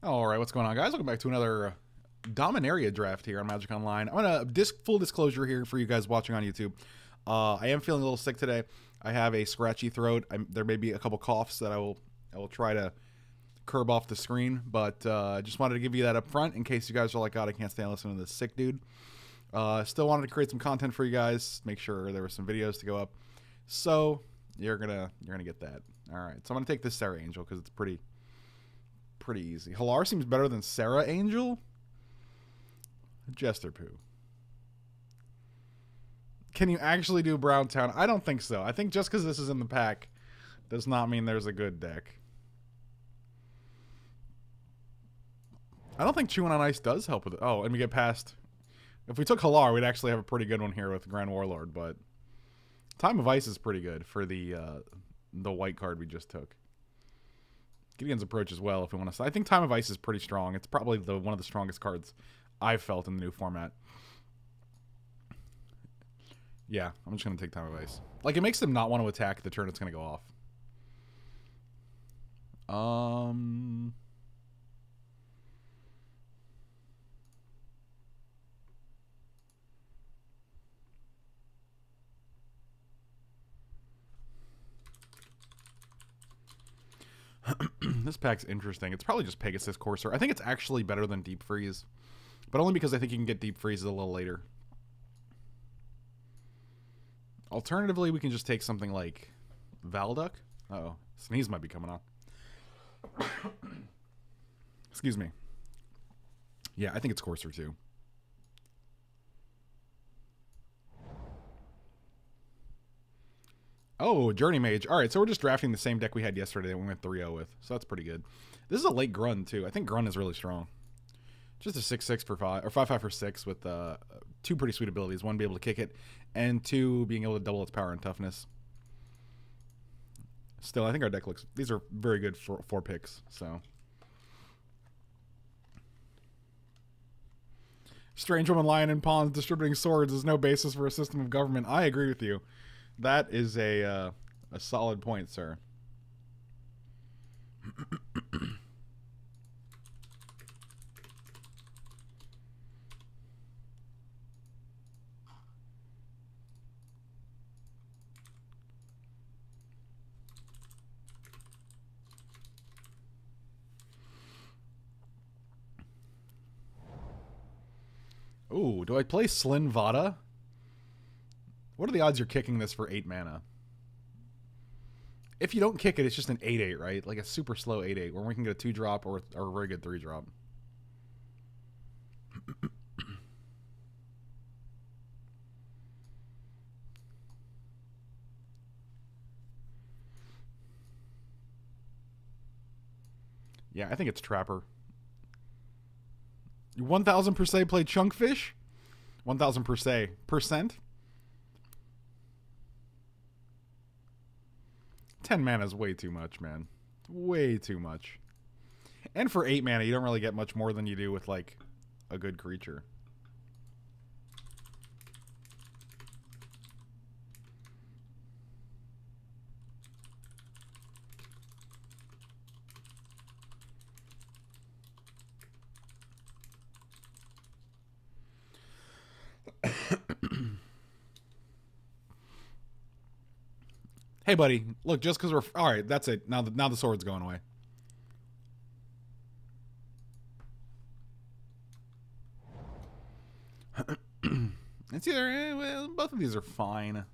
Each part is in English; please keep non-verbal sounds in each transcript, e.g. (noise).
All right, what's going on, guys? Welcome back to another uh, Dominaria draft here on Magic Online. I'm gonna disc full disclosure here for you guys watching on YouTube. Uh, I am feeling a little sick today. I have a scratchy throat. I'm, there may be a couple coughs that I will I will try to curb off the screen, but uh, I just wanted to give you that up front in case you guys are like, God, I can't stand listening to this sick dude. Uh, still wanted to create some content for you guys. Make sure there were some videos to go up. So you're gonna you're gonna get that. All right. So I'm gonna take this Serra Angel because it's pretty pretty easy. Halar seems better than Serra Angel. Jester Poo. Can you actually do Brown Town? I don't think so. I think just because this is in the pack does not mean there's a good deck. I don't think Chewing on Ice does help with it. Oh, and we get past. If we took Halar, we'd actually have a pretty good one here with Grand Warlord, but Time of Ice is pretty good for the uh, the white card we just took. Gideon's approach as well, if we want to. I think Time of Ice is pretty strong. It's probably the one of the strongest cards I've felt in the new format. Yeah, I'm just gonna take Time of Ice. Like it makes them not want to attack the turn it's gonna go off. Um. (clears throat) this pack's interesting. It's probably just Pegasus Courser. I think it's actually better than Deep Freeze, but only because I think you can get Deep Freeze a little later. Alternatively, we can just take something like Valduk. Uh oh, sneeze might be coming on. (coughs) Excuse me. Yeah, I think it's Courser too. Oh, Journey Mage. All right, so we're just drafting the same deck we had yesterday that we went 3-0 with. So that's pretty good. This is a late Grunn, too. I think Grunn is really strong. Just a 6-6 for 5, or 5-5 for 6 with uh, two pretty sweet abilities. One, be able to kick it, and two, being able to double its power and toughness. Still, I think our deck looks... These are very good for four picks, so... Strange Woman Lion and Pawns distributing swords is no basis for a system of government. I agree with you. That is a uh, a solid point, sir. Ooh, do I play Slinn Voda? What are the odds you're kicking this for 8 mana? If you don't kick it, it's just an 8-8, right? Like a super slow 8-8, where we can get a 2-drop or, or a very good 3-drop. (clears throat) yeah, I think it's Trapper. 1,000 per se play Chunkfish? 1,000 per se. Percent? 10 mana is way too much, man. Way too much. And for 8 mana, you don't really get much more than you do with, like, a good creature. Hey, buddy, look, just because we're all right, that's it. Now the now the sword's going away. (clears throat) it's either eh, well, both of these are fine. I'm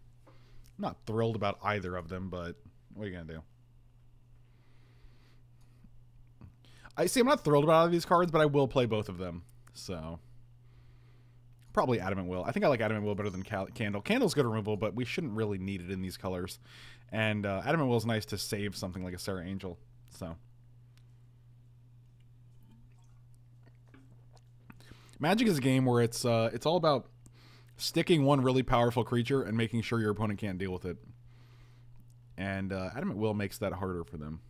not thrilled about either of them, but what are you gonna do? I see. I'm not thrilled about either of these cards, but I will play both of them. So probably Adamant Will. I think I like Adamant Will better than Cal- Candle. Candle's good removal, but we shouldn't really need it in these colors. And uh, Adamant Will is nice to save something like a Serra Angel. So. Magic is a game where it's uh, it's all about sticking one really powerful creature and making sure your opponent can't deal with it. And uh, Adamant Will makes that harder for them.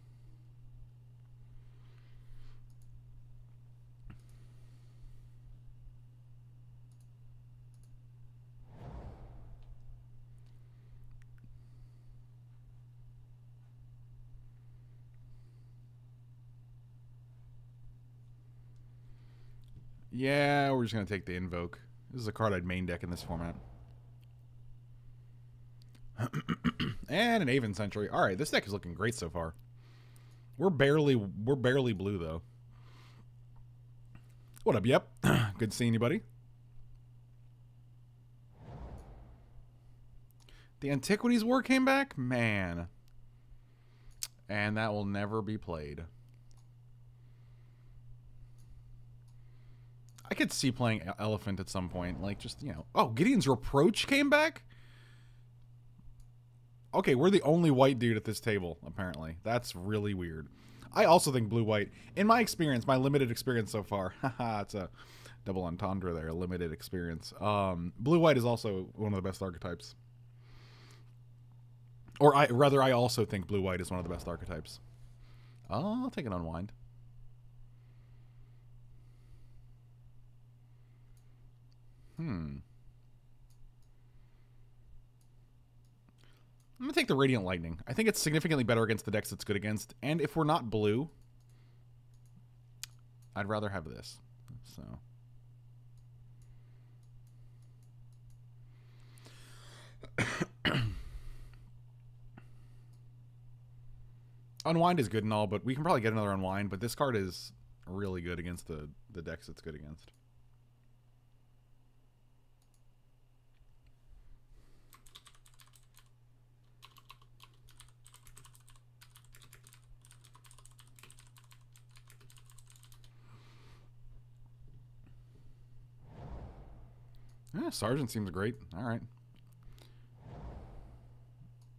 Yeah, we're just going to take the Invoke. This is a card I'd main deck in this format. (clears throat) and an Aven Sentry. All right, this deck is looking great so far. We're barely we're barely blue though. What up? Yep. (clears throat) Good seeing you, buddy. The Antiquities War came back? Man. And that will never be played. I could see playing Elephant at some point. Like, just, you know. Oh, Gideon's Reproach came back? Okay, we're the only white dude at this table, apparently. That's really weird. I also think blue-white, in my experience, my limited experience so far, (laughs) haha, it's a double entendre there, limited experience. Um, blue-white is also one of the best archetypes. Or I rather, I also think blue-white is one of the best archetypes. I'll take an unwind. Hmm. I'm going to take the Radiating Lightning. I think it's significantly better against the decks it's good against. And if we're not blue, I'd rather have this. So... (coughs) unwind is good and all, but we can probably get another unwind. But this card is really good against the, the decks it's good against. Yeah, Sergeant seems great. All right.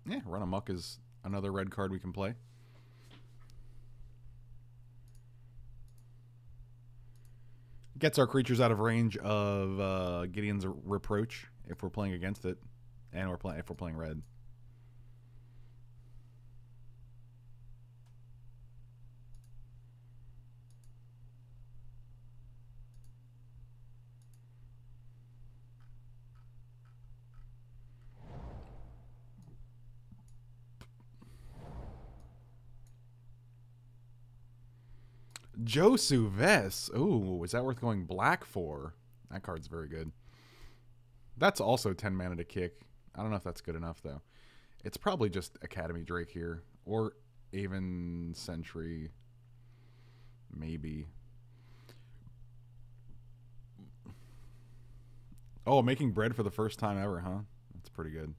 Yeah, Run Amok is another red card we can play. Gets our creatures out of range of uh, Gideon's Reproach if we're playing against it, and we're playing if we're playing red. Josu Vess. Ooh, is that worth going black for? That card's very good. That's also 10 mana to kick. I don't know if that's good enough, though. It's probably just Academy Drake here. Or even Sentry. Maybe. Oh, making bread for the first time ever, huh? That's pretty good.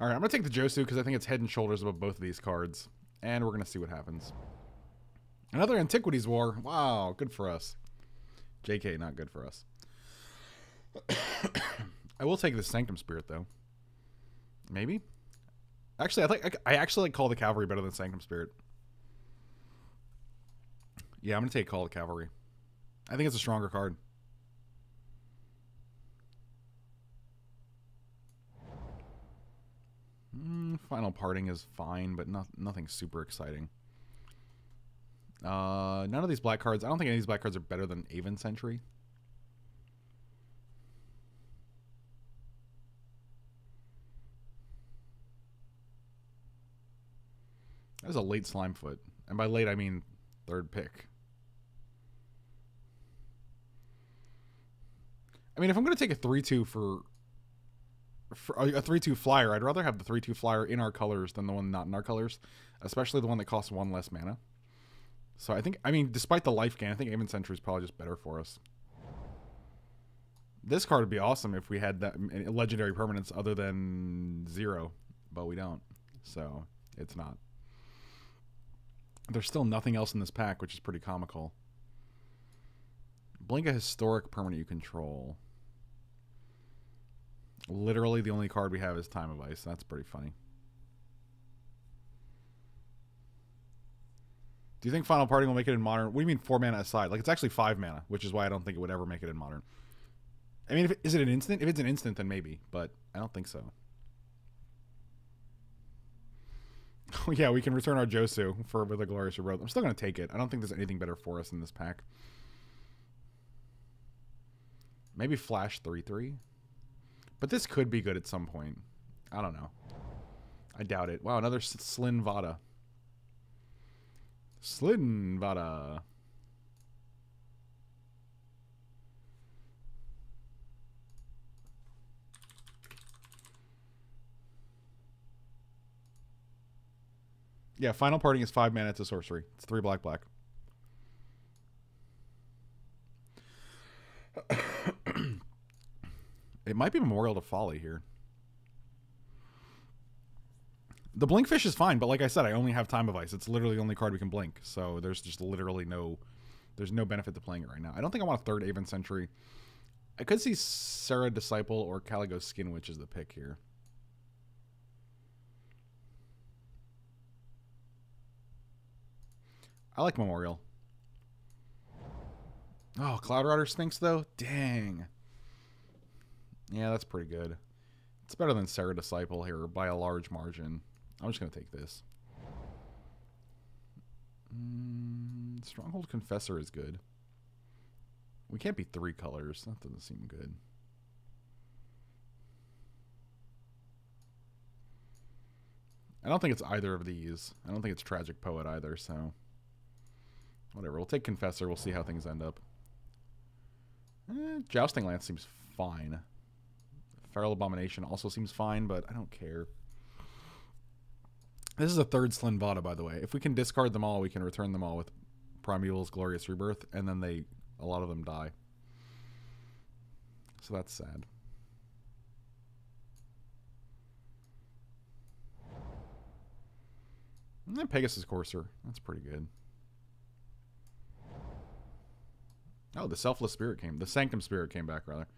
All right, I'm going to take the Josu because I think it's head and shoulders above both of these cards. And we're going to see what happens. Another Antiquities War. Wow, good for us. JK, not good for us. (coughs) I will take the Sanctum Spirit, though. Maybe? Actually, I like I actually like Call the Cavalry better than Sanctum Spirit. Yeah, I'm going to take Call the Cavalry. I think it's a stronger card. Mm, final parting is fine, but not, nothing super exciting. Uh, none of these black cards. I don't think any of these black cards are better than Aven Sentry. That was a late Slimefoot. And by late, I mean third pick. I mean, if I'm going to take a 3-2 for a three two flyer. I'd rather have the three two flyer in our colors than the one not in our colors, especially the one that costs one less mana. So I think, I mean, despite the life gain, I think Aven Sentry is probably just better for us. This card would be awesome if we had that legendary permanence other than zero, but we don't. So it's not. There's still nothing else in this pack, which is pretty comical. Blink a historic permanent you control. Literally, the only card we have is Time of Ice. That's pretty funny. Do you think Final Parting will make it in Modern? What do you mean four mana aside? Like, it's actually five mana, which is why I don't think it would ever make it in Modern. I mean, it, is it an instant? If it's an instant, then maybe, but I don't think so. (laughs) Oh, yeah, we can return our Josu for with a Glorious Rebirth. I'm still going to take it. I don't think there's anything better for us in this pack. Maybe Flash 3 3. But this could be good at some point. I don't know. I doubt it. Wow, another Slinn Voda. Slinn Voda. Yeah, final parting is five mana to sorcery. It's three black black. (clears throat) it might be Memorial to Folly here. The Blinkfish is fine, but like I said, I only have Time of Ice. It's literally the only card we can blink, so there's just literally no, there's no benefit to playing it right now. I don't think I want a third Aven Sentry. I could see Serra Disciple or Caligo Skin Witch is the pick here. I like Memorial. Oh, Cloudreader Sphinx, though? Dang. Yeah, that's pretty good. It's better than Serra Disciple here by a large margin. I'm just going to take this. Mm, Stronghold Confessor is good. We can't be three colors. That doesn't seem good. I don't think it's either of these. I don't think it's Tragic Poet either, so... Whatever. We'll take Confessor. We'll see how things end up. Eh, Jousting Lance seems fine. Feral Abomination also seems fine, but I don't care. This is a third Slinn Voda, by the way. If we can discard them all, we can return them all with Primeval's Glorious Rebirth, and then they, a lot of them die. So that's sad. And then Pegasus Courser. That's pretty good. Oh, the Selfless Spirit came. The Sanctum Spirit came back, rather.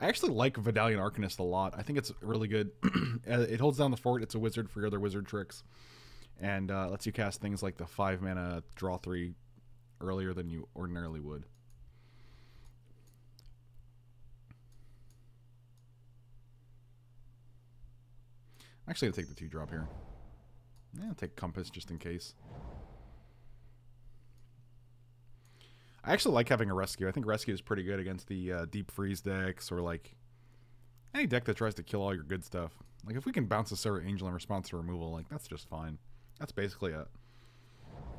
I actually like Vodalian Arcanist a lot. I think it's really good. (clears throat) Uh, it holds down the fort. It's a wizard for your other wizard tricks. And uh, lets you cast things like the 5 mana draw 3 earlier than you ordinarily would. I'm actually to take the 2 drop here. Yeah, take Compass just in case. I actually like having a rescue. I think rescue is pretty good against the uh, deep freeze decks or like any deck that tries to kill all your good stuff. Like if we can bounce a Serra Angel in response to removal, like that's just fine. That's basically a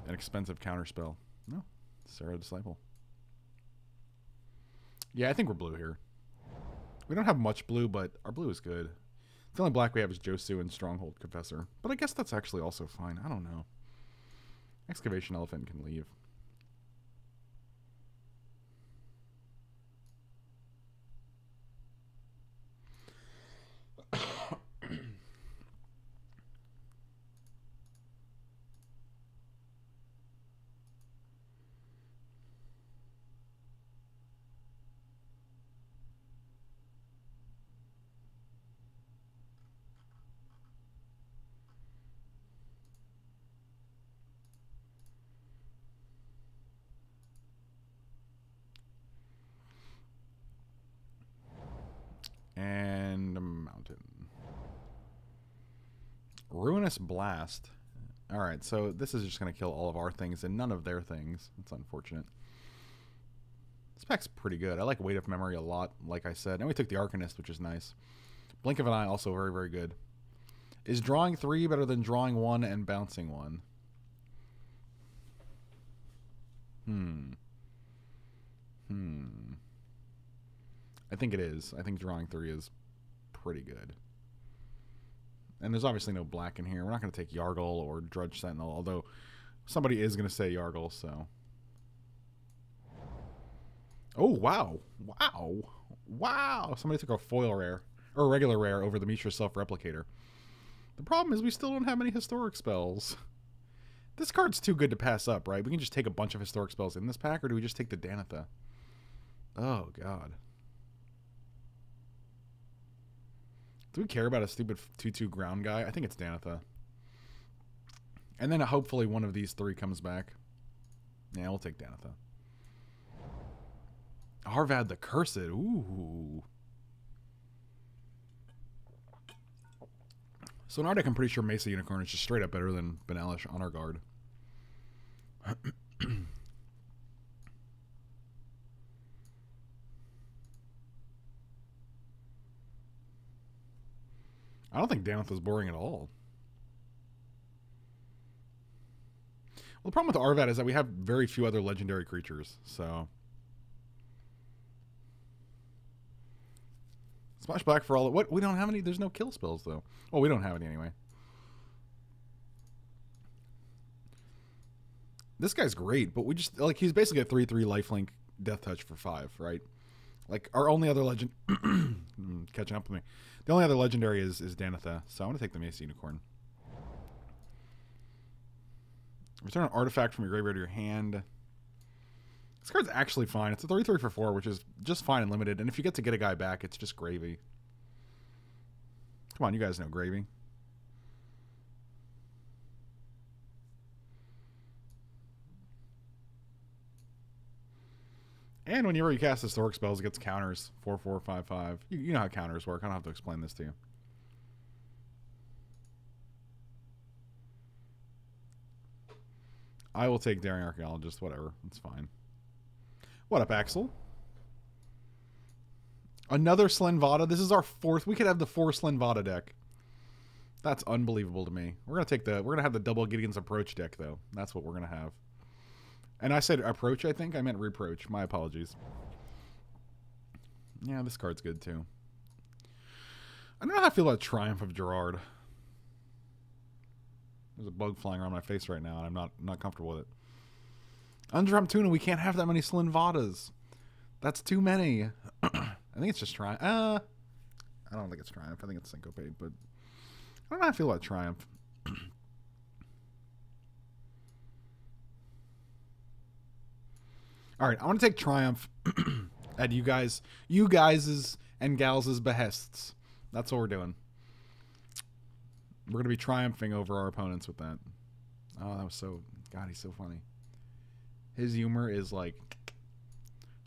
an expensive counter spell. No, Serra Disciple. Yeah, I think we're blue here. We don't have much blue, but our blue is good. The only black we have is Josu and Stronghold Confessor. But I guess that's actually also fine. I don't know. Excavation Elephant can leave. Blast. Alright, so this is just going to kill all of our things and none of their things. It's unfortunate. This pack's pretty good. I like Weight of Memory a lot, like I said. And we took the Arcanist, which is nice. Blink of an Eye, also very, very good. Is drawing three better than drawing one and bouncing one? Hmm. Hmm. I think it is. I think drawing three is pretty good. And there's obviously no black in here. We're not going to take Yargle or Drudge Sentinel, although somebody is going to say Yargle, so. Oh, wow. Wow. Wow. Somebody took a foil rare, or a regular rare, over the Mishra Self-Replicator. The problem is we still don't have many historic spells. This card's too good to pass up, right? We can just take a bunch of historic spells in this pack, or do we just take the Danitha? Oh, God. Do we care about a stupid 2-2 ground guy? I think it's Danitha. And then hopefully one of these three comes back. Yeah, we'll take Danitha. Arvad the Cursed. Ooh. So in I'm pretty sure Mesa Unicorn is just straight up better than Benalish Honor Guard. (clears throat) I don't think Daneth is boring at all. Well, the problem with Arvad is that we have very few other legendary creatures, so... Splash Black for all... What? We don't have any... There's no kill spells, though. Well, we don't have any anyway. This guy's great, but we just... Like, he's basically a 3-3 lifelink death touch for 5, right? Like, our only other legend... (clears throat) Mm, catching up with me. The only other legendary is, is Danitha, so I'm going to take the Mesa Unicorn. Return an artifact from your graveyard to your hand. This card's actually fine. It's a 33 for 4, which is just fine and limited. And if you get to get a guy back, it's just gravy. Come on, you guys know gravy. And whenever you cast historic spells, it gets counters. 4, 4, 5, 5. You, you know how counters work. I don't have to explain this to you. I will take Daring Archaeologist, whatever. It's fine. What up, Axel? Another Slinn Voda. This is our fourth. We could have the four Slinn Voda deck. That's unbelievable to me. We're gonna take the we're gonna have the double Gideon's approach deck though. That's what we're gonna have. And I said approach, I think. I meant reproach. My apologies. Yeah, this card's good too. I don't know how I feel about Triumph of Gerard. There's a bug flying around my face right now, and I'm not not comfortable with it. Undrum Tuna, we can't have that many Slinn Vodas. That's too many. (clears throat) I think it's just Triumph. Uh, I don't think it's Triumph. I think it's Syncopate, but I don't know how I feel about Triumph. (clears throat) All right, I want to take Triumph (clears throat) at you guys, you guys's and gals' behests. That's what we're doing. We're going to be triumphing over our opponents with that. Oh, that was so... God, he's so funny. His humor is like...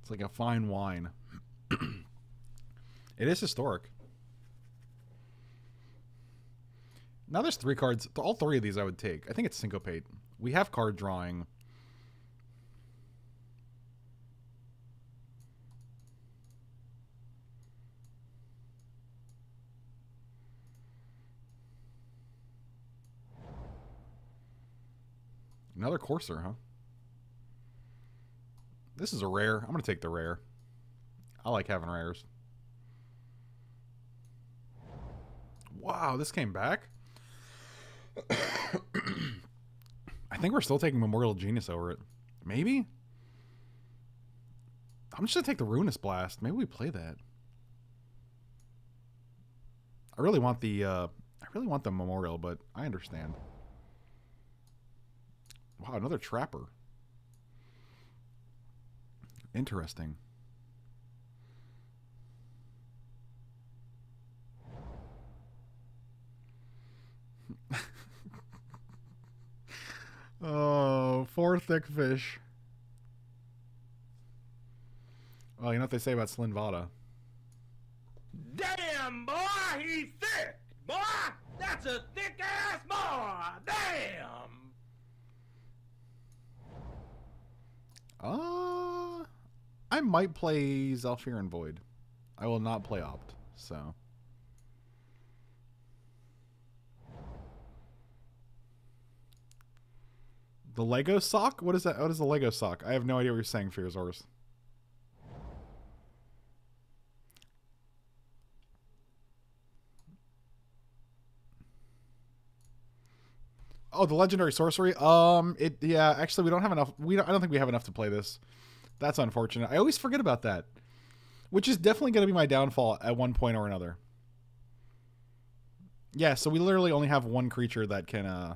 It's like a fine wine. (clears throat) it is historic. Now there's three cards. All three of these I would take. I think it's Syncopate. We have card drawing. Another Courser, huh? This is a rare. I'm going to take the rare. I like having rares. Wow, this came back? (coughs) I think we're still taking Memorial Genius over it. Maybe? I'm just going to take the Ruinous Blast. Maybe we play that. I really want the uh, I really want the Memorial, but I understand. Wow, another trapper. Interesting. (laughs) oh, four thick fish. Well, you know what they say about Slinn Voda. Damn, boy, he's thick! Boy, that's a thick ass boy! Damn! Uh, I might play Zhalfirin Void. I will not play Opt, so. The Lego sock? What is that? What is the Lego sock? I have no idea what you're saying, Fearzors. Oh, the legendary sorcery. Um, it yeah. Actually, we don't have enough. We don't, I don't think we have enough to play this. That's unfortunate. I always forget about that, which is definitely going to be my downfall at one point or another. Yeah. So we literally only have one creature that can uh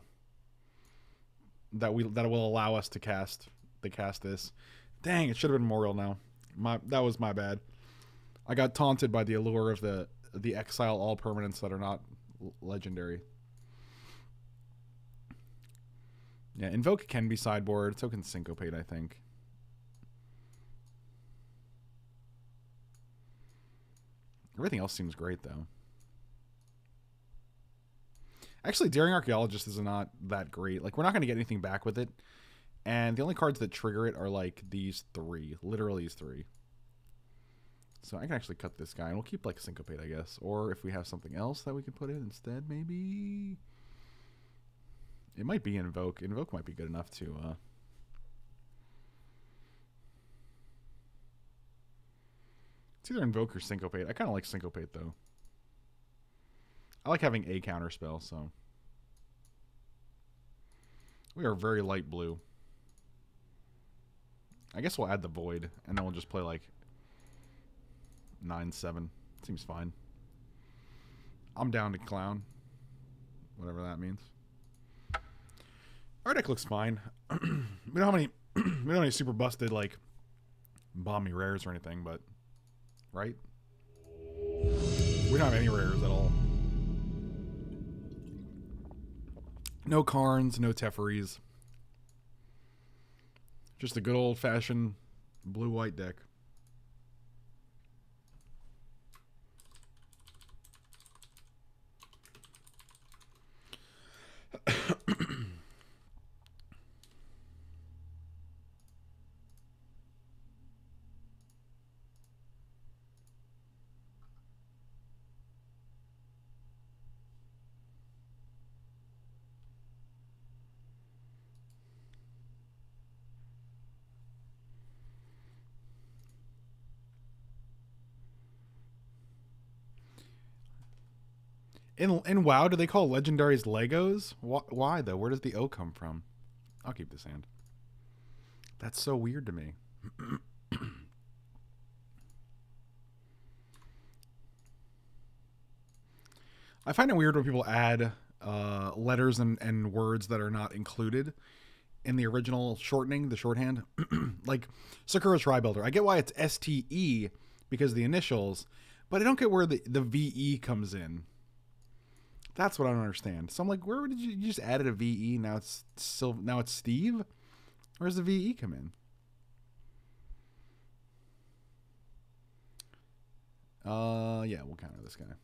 that we that will allow us to cast to cast this. Dang, it should have been Memorial now. My that was my bad. I got taunted by the allure of the the exile all permanents that are not legendary. Yeah, Invoke can be sideboard. So can Syncopate, I think. Everything else seems great, though. Actually, Daring Archaeologist is not that great. Like, we're not going to get anything back with it. And the only cards that trigger it are, like, these three. Literally these three. So I can actually cut this guy, and we'll keep like syncopate, I guess. Or if we have something else that we can put in instead, maybe it might be invoke. Invoke might be good enough to. Uh, it's either invoke or syncopate. I kind of like syncopate though. I like having a counter spell, so we are very light blue. I guess we'll add the void, and then we'll just play like nine seven. Seems fine. I'm down to clown, whatever that means. Our deck looks fine. (clears throat) we don't have any. (clears throat) we don't have any super busted like bomby rares or anything, but right? We don't have any rares at all. No Karns, no Teferis. Just a good old fashioned blue white deck. In in WoW, do they call legendaries Legos? Why, why though? Where does the O come from? I'll keep this hand. That's so weird to me. (clears throat) I find it weird when people add uh, letters and, and words that are not included in the original shortening, the shorthand. (clears throat) like Sakura-Tribe Elder. I get why it's STE because of the initials, but I don't get where the, the VE comes in. That's what I don't understand. So I'm like, where did you, you just added a VE? Now it's still now it's Steve. Where's the VE come in? Uh, yeah, we'll counter this guy.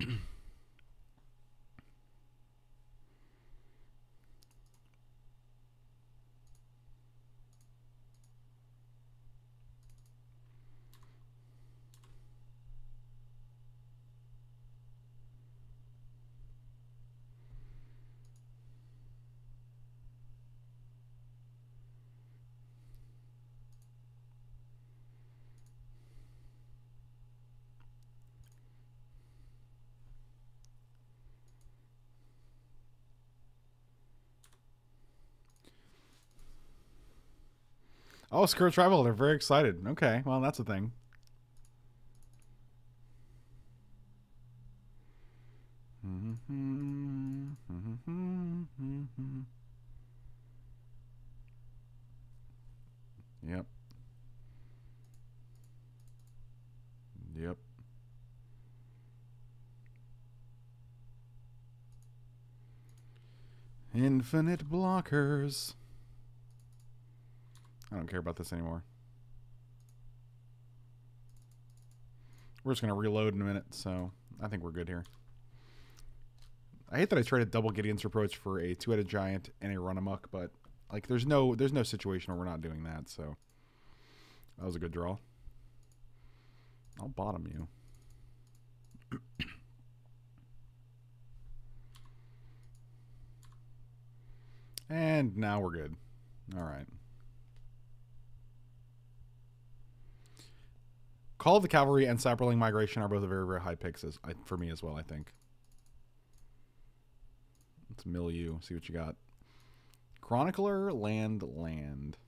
(clears throat) (clears throat) Oh, Skirt Travel, they're very excited. Okay, well, that's a thing. Mm-hmm. Yep. Yep. Infinite blockers. I don't care about this anymore. We're just going to reload in a minute, so I think we're good here. I hate that I traded double Gideon's Reproach for a two-headed giant and a run amok, but like there's no there's no situation where we're not doing that, so that was a good draw. I'll bottom you. (coughs) and now we're good. All right. Call of the Cavalry and Saproling Migration are both a very, very high picks as, for me as well, I think. Let's mill you, see what you got. Chronicler, land, land.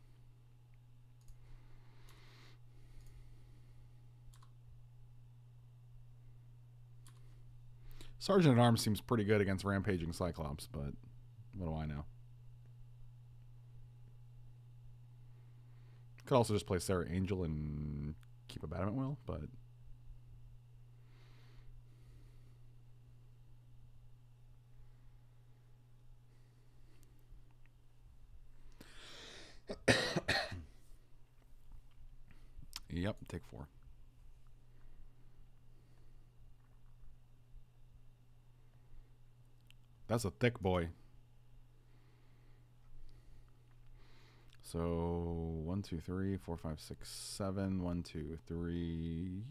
Sergeant at Arms seems pretty good against Rampaging Cyclops, but what do I know? Could also just play Serra Angel and keep a Battlement Wheel, but yep, take four. That's a thick boy. So one, two, three, four, five, six, seven. One, two, three.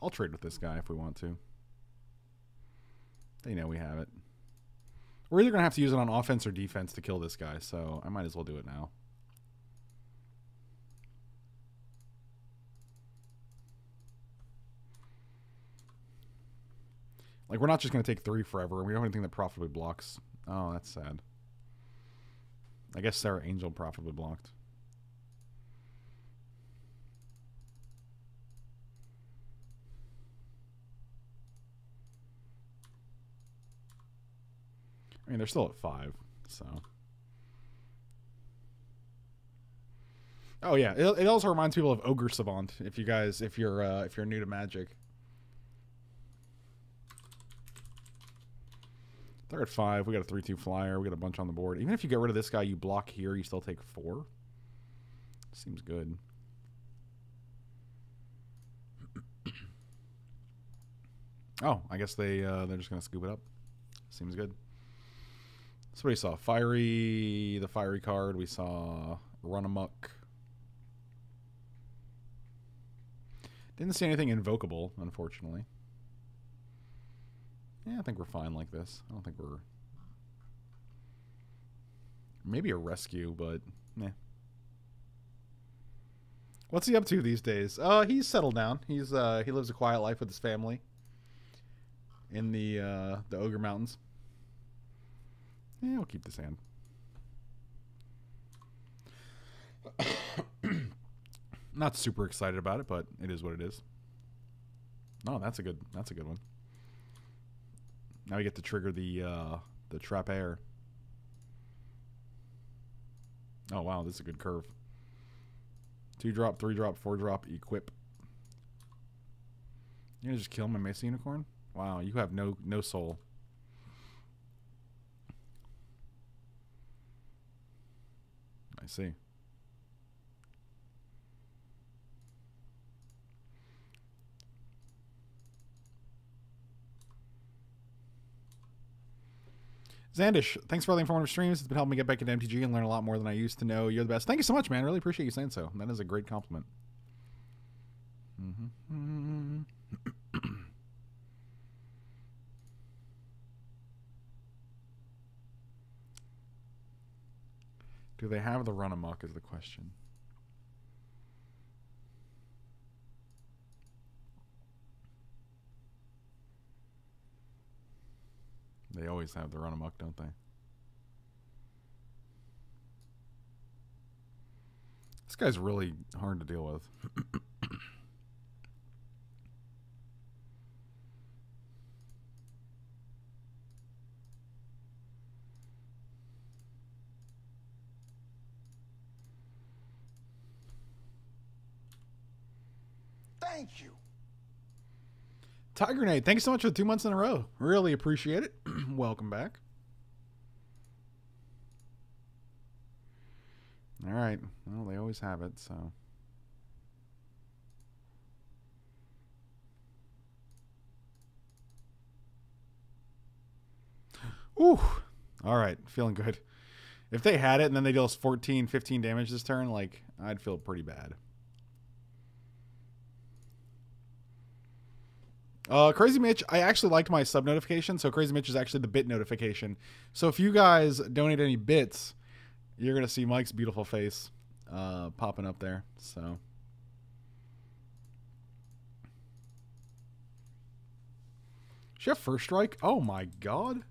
I'll trade with this guy if we want to. They know we have it. We're either gonna have to use it on offense or defense to kill this guy, so I might as well do it now. Like we're not just gonna take three forever. And we don't have anything that profitably blocks. Oh, that's sad. I guess Serra Angel probably blocked. I mean, they're still at five, so. Oh yeah, it, it also reminds people of Ogre Savant. If you guys, if you're, uh, if you're new to Magic. They're at five. We got a three-two flyer. We got a bunch on the board. Even if you get rid of this guy, you block here. You still take four. Seems good. (clears throat) oh, I guess they uh, they're just gonna scoop it up. Seems good. So we saw? Fiery, the fiery card. We saw Run Amok. Didn't see anything invocable, unfortunately. Yeah, I think we're fine like this. I don't think we're... Maybe a rescue, but... Nah. What's he up to these days? Uh, he's settled down. He's uh, he lives a quiet life with his family in the uh, the Ogre Mountains. Yeah, I'll keep this hand. (coughs) Not super excited about it, but it is what it is. No, that's a good that's a good one. Now we get to trigger the uh, the trap air. Oh wow, this is a good curve. Two drop, three drop, four drop, equip. You gonna just kill my Mesa Unicorn? Wow, you have no no soul. I see. Zandish, thanks for all the informative streams. It's been helping me get back into MTG and learn a lot more than I used to know. You're the best. Thank you so much, man. I Really appreciate you saying so. That is a great compliment. Mm-hmm. (coughs) Do they have the run amok is the question. They always have the run amok, don't they? This guy's really hard to deal with. Thank you. Tiger Nate, thanks so much for two months in a row. Really appreciate it. (clears throat) Welcome back. All right. Well, they always have it, so. Ooh. All right. Feeling good. If they had it and then they deal us 14, 15 damage this turn, like, I'd feel pretty bad. Uh, Crazy Mitch, I actually liked my sub notification. So Crazy Mitch is actually the bit notification. So if you guys donate any bits, you're gonna see Mike's beautiful face uh, popping up there. So. She have first strike? Oh my god.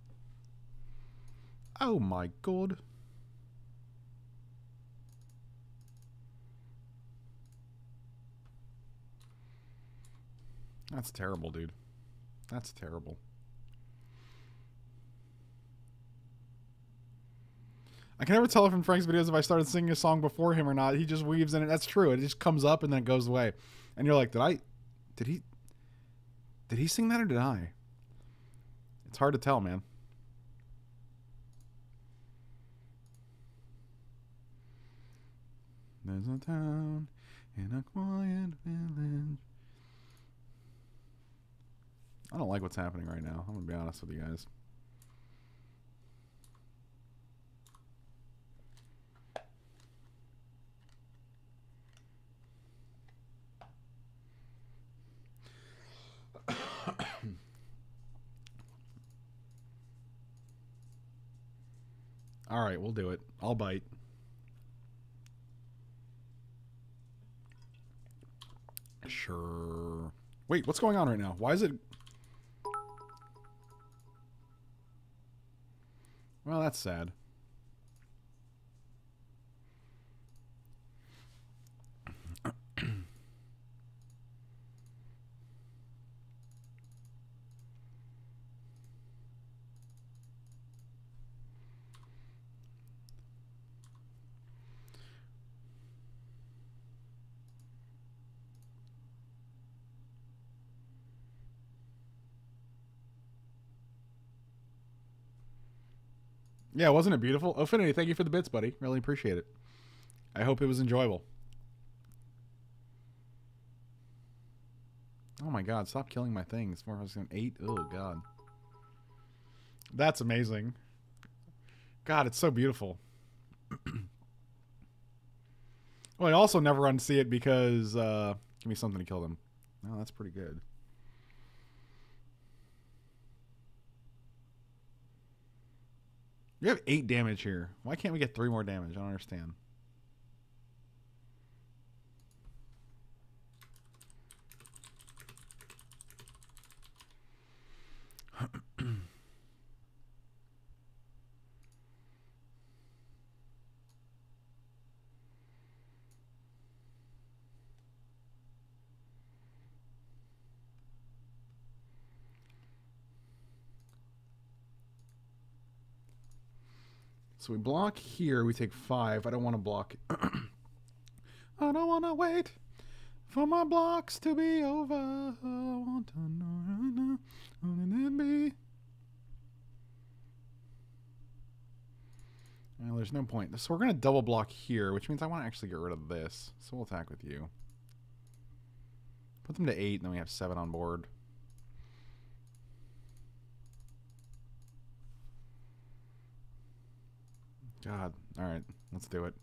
Oh my god. That's terrible, dude. That's terrible. I can never tell from Frank's videos if I started singing a song before him or not. He just weaves in it. That's true. It just comes up and then it goes away. And you're like, did I, did he, did he sing that or did I? It's hard to tell, man. There's a town in a quiet village. I don't like what's happening right now. I'm going to be honest with you guys. All right, we'll do it. I'll bite. Sure. Wait, what's going on right now? Why is it Well, that's sad. Yeah, wasn't it beautiful? Affinity, thank you for the bits, buddy. Really appreciate it. I hope it was enjoyable. Oh my god, stop killing my things. Four thousand eight. Oh god. That's amazing. God, it's so beautiful. (clears throat) well, I also never unsee it because uh give me something to kill them. Oh, that's pretty good. You have eight damage here. Why can't we get three more damage? I don't understand. So we block here. We take five. I don't want to block. (clears throat) I don't want to wait for my blocks to be over. I want to know it be. Well, there's no point. So we're going to double block here, which means I want to actually get rid of this. So we'll attack with you. Put them to eight, and then we have seven on board. God. All right. Let's do it.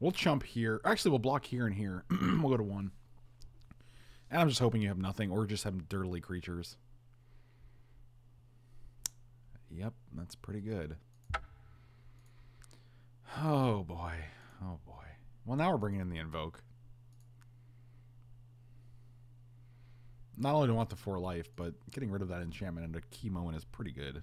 We'll chump here. Actually, we'll block here and here. (clears throat) we'll go to one. And I'm just hoping you have nothing or just have dirtily creatures. Yep, that's pretty good. Oh, boy. Oh, boy. Well, now we're bringing in the Invoke. Not only do I want the four life, but getting rid of that enchantment key moment is pretty good.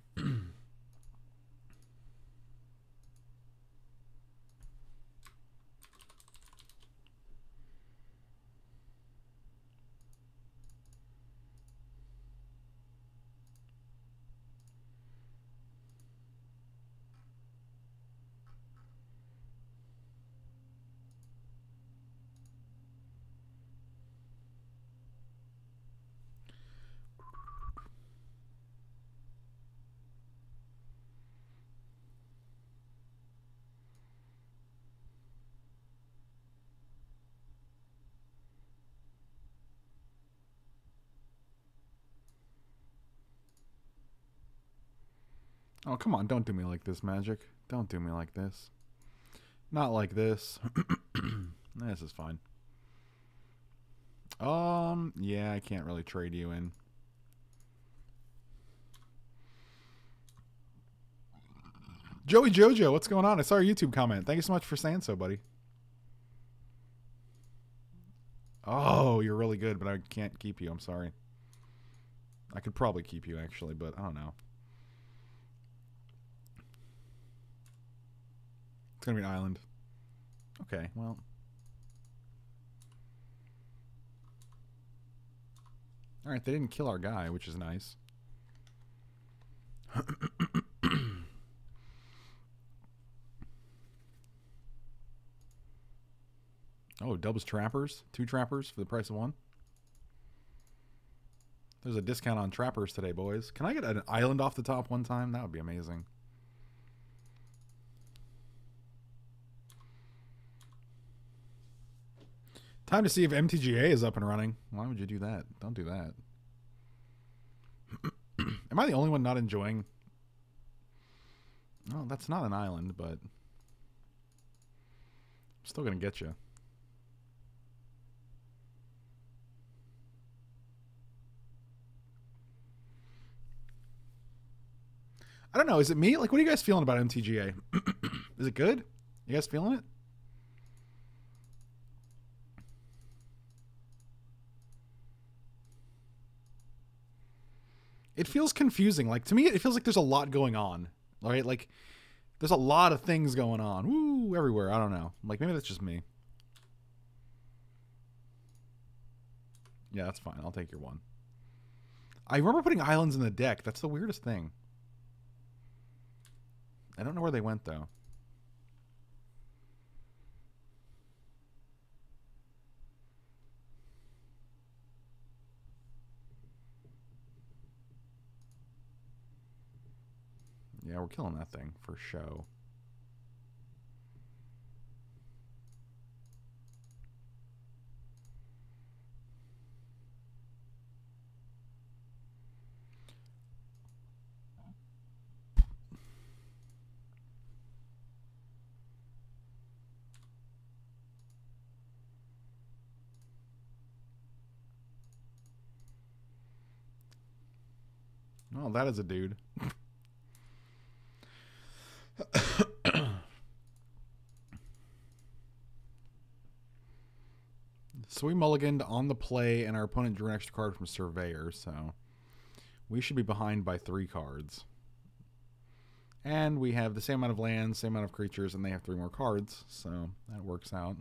Oh, come on. Don't do me like this, Magic. Don't do me like this. Not like this. (clears throat) this is fine. Um, yeah, I can't really trade you in. Joey Jojo, what's going on? I saw your YouTube comment. Thank you so much for saying so, buddy. Oh, you're really good, but I can't keep you. I'm sorry. I could probably keep you, actually, but I don't know. It's gonna be an island. Okay, well. Alright, they didn't kill our guy, which is nice. (coughs) oh, Dubs Trappers? Two Trappers for the price of one? There's a discount on Trappers today, boys. Can I get an island off the top one time? That would be amazing. Time to see if MTGA is up and running. Why would you do that? Don't do that. (clears throat) Am I the only one not enjoying? No, that's not an island, but I'm still gonna get you. I don't know. Is it me? Like, what are you guys feeling about MTGA? (clears throat) is it good? You guys feeling it? It feels confusing. Like to me, it feels like there's a lot going on. Right? Like there's a lot of things going on. Woo, everywhere. I don't know. Like maybe that's just me. Yeah, that's fine. I'll take your one. I remember putting islands in the deck. That's the weirdest thing. I don't know where they went though. Yeah, we're killing that thing for show. Oh, that is a dude. (laughs) (coughs) so we mulliganed on the play, and our opponent drew an extra card from Surveyor, so we should be behind by three cards. And we have the same amount of lands, same amount of creatures, and they have three more cards, so that works out.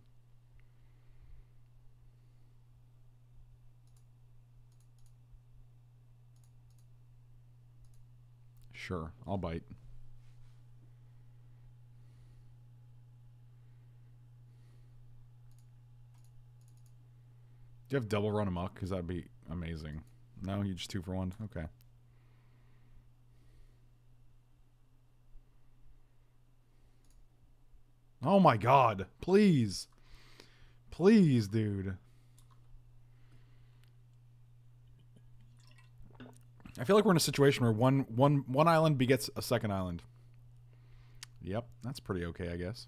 Sure, I'll bite. Do you have double run amok? Because that'd be amazing. No, you just two for one? Okay. Oh my god. Please. Please, dude. I feel like we're in a situation where one one one island begets a second island. Yep, that's pretty okay, I guess.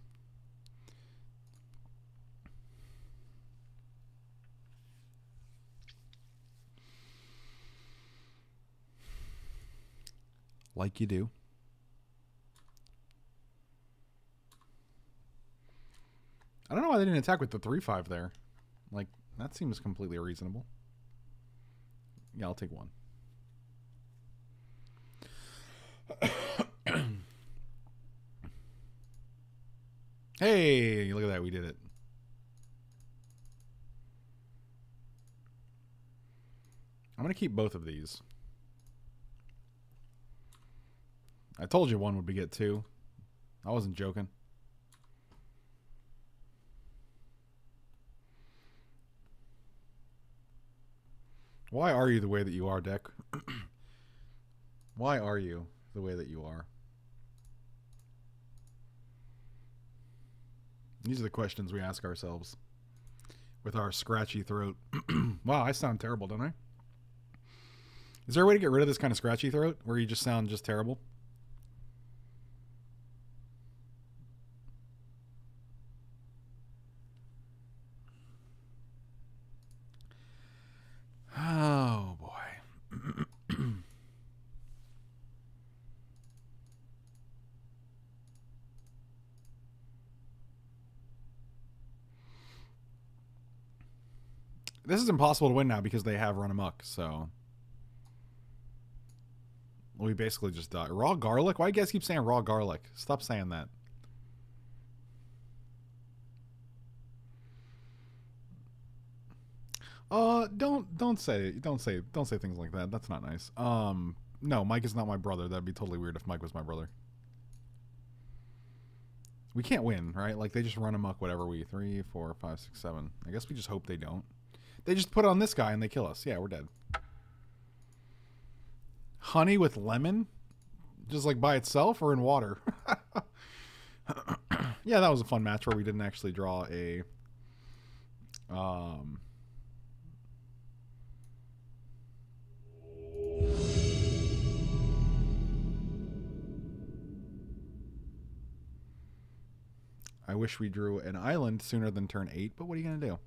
Like you do. I don't know why they didn't attack with the 3-5 there. Like, that seems completely reasonable. Yeah, I'll take one. (coughs) hey, look at that. We did it. I'm going to keep both of these. I told you one would be get two. I wasn't joking. Why are you the way that you are, Deck? (clears throat) Why are you the way that you are? These are the questions we ask ourselves with our scratchy throat. (clears throat) wow, I sound terrible, don't I? Is there a way to get rid of this kind of scratchy throat where you just sound just terrible? This is impossible to win now because they have run amok, so. We basically just die. Raw garlic? Why do you guys keep saying raw garlic? Stop saying that. Uh, don't don't say don't say don't say things like that. That's not nice. Um, no, Mike is not my brother. That'd be totally weird if Mike was my brother. We can't win, right? Like they just run amok. Whatever we three, four, five, six, seven. I guess we just hope they don't. They just put on this guy and they kill us. Yeah, we're dead. Honey with lemon? Just like by itself or in water? (laughs) yeah, that was a fun match where we didn't actually draw a um I wish we drew an island sooner than turn 8, but what are you going to do?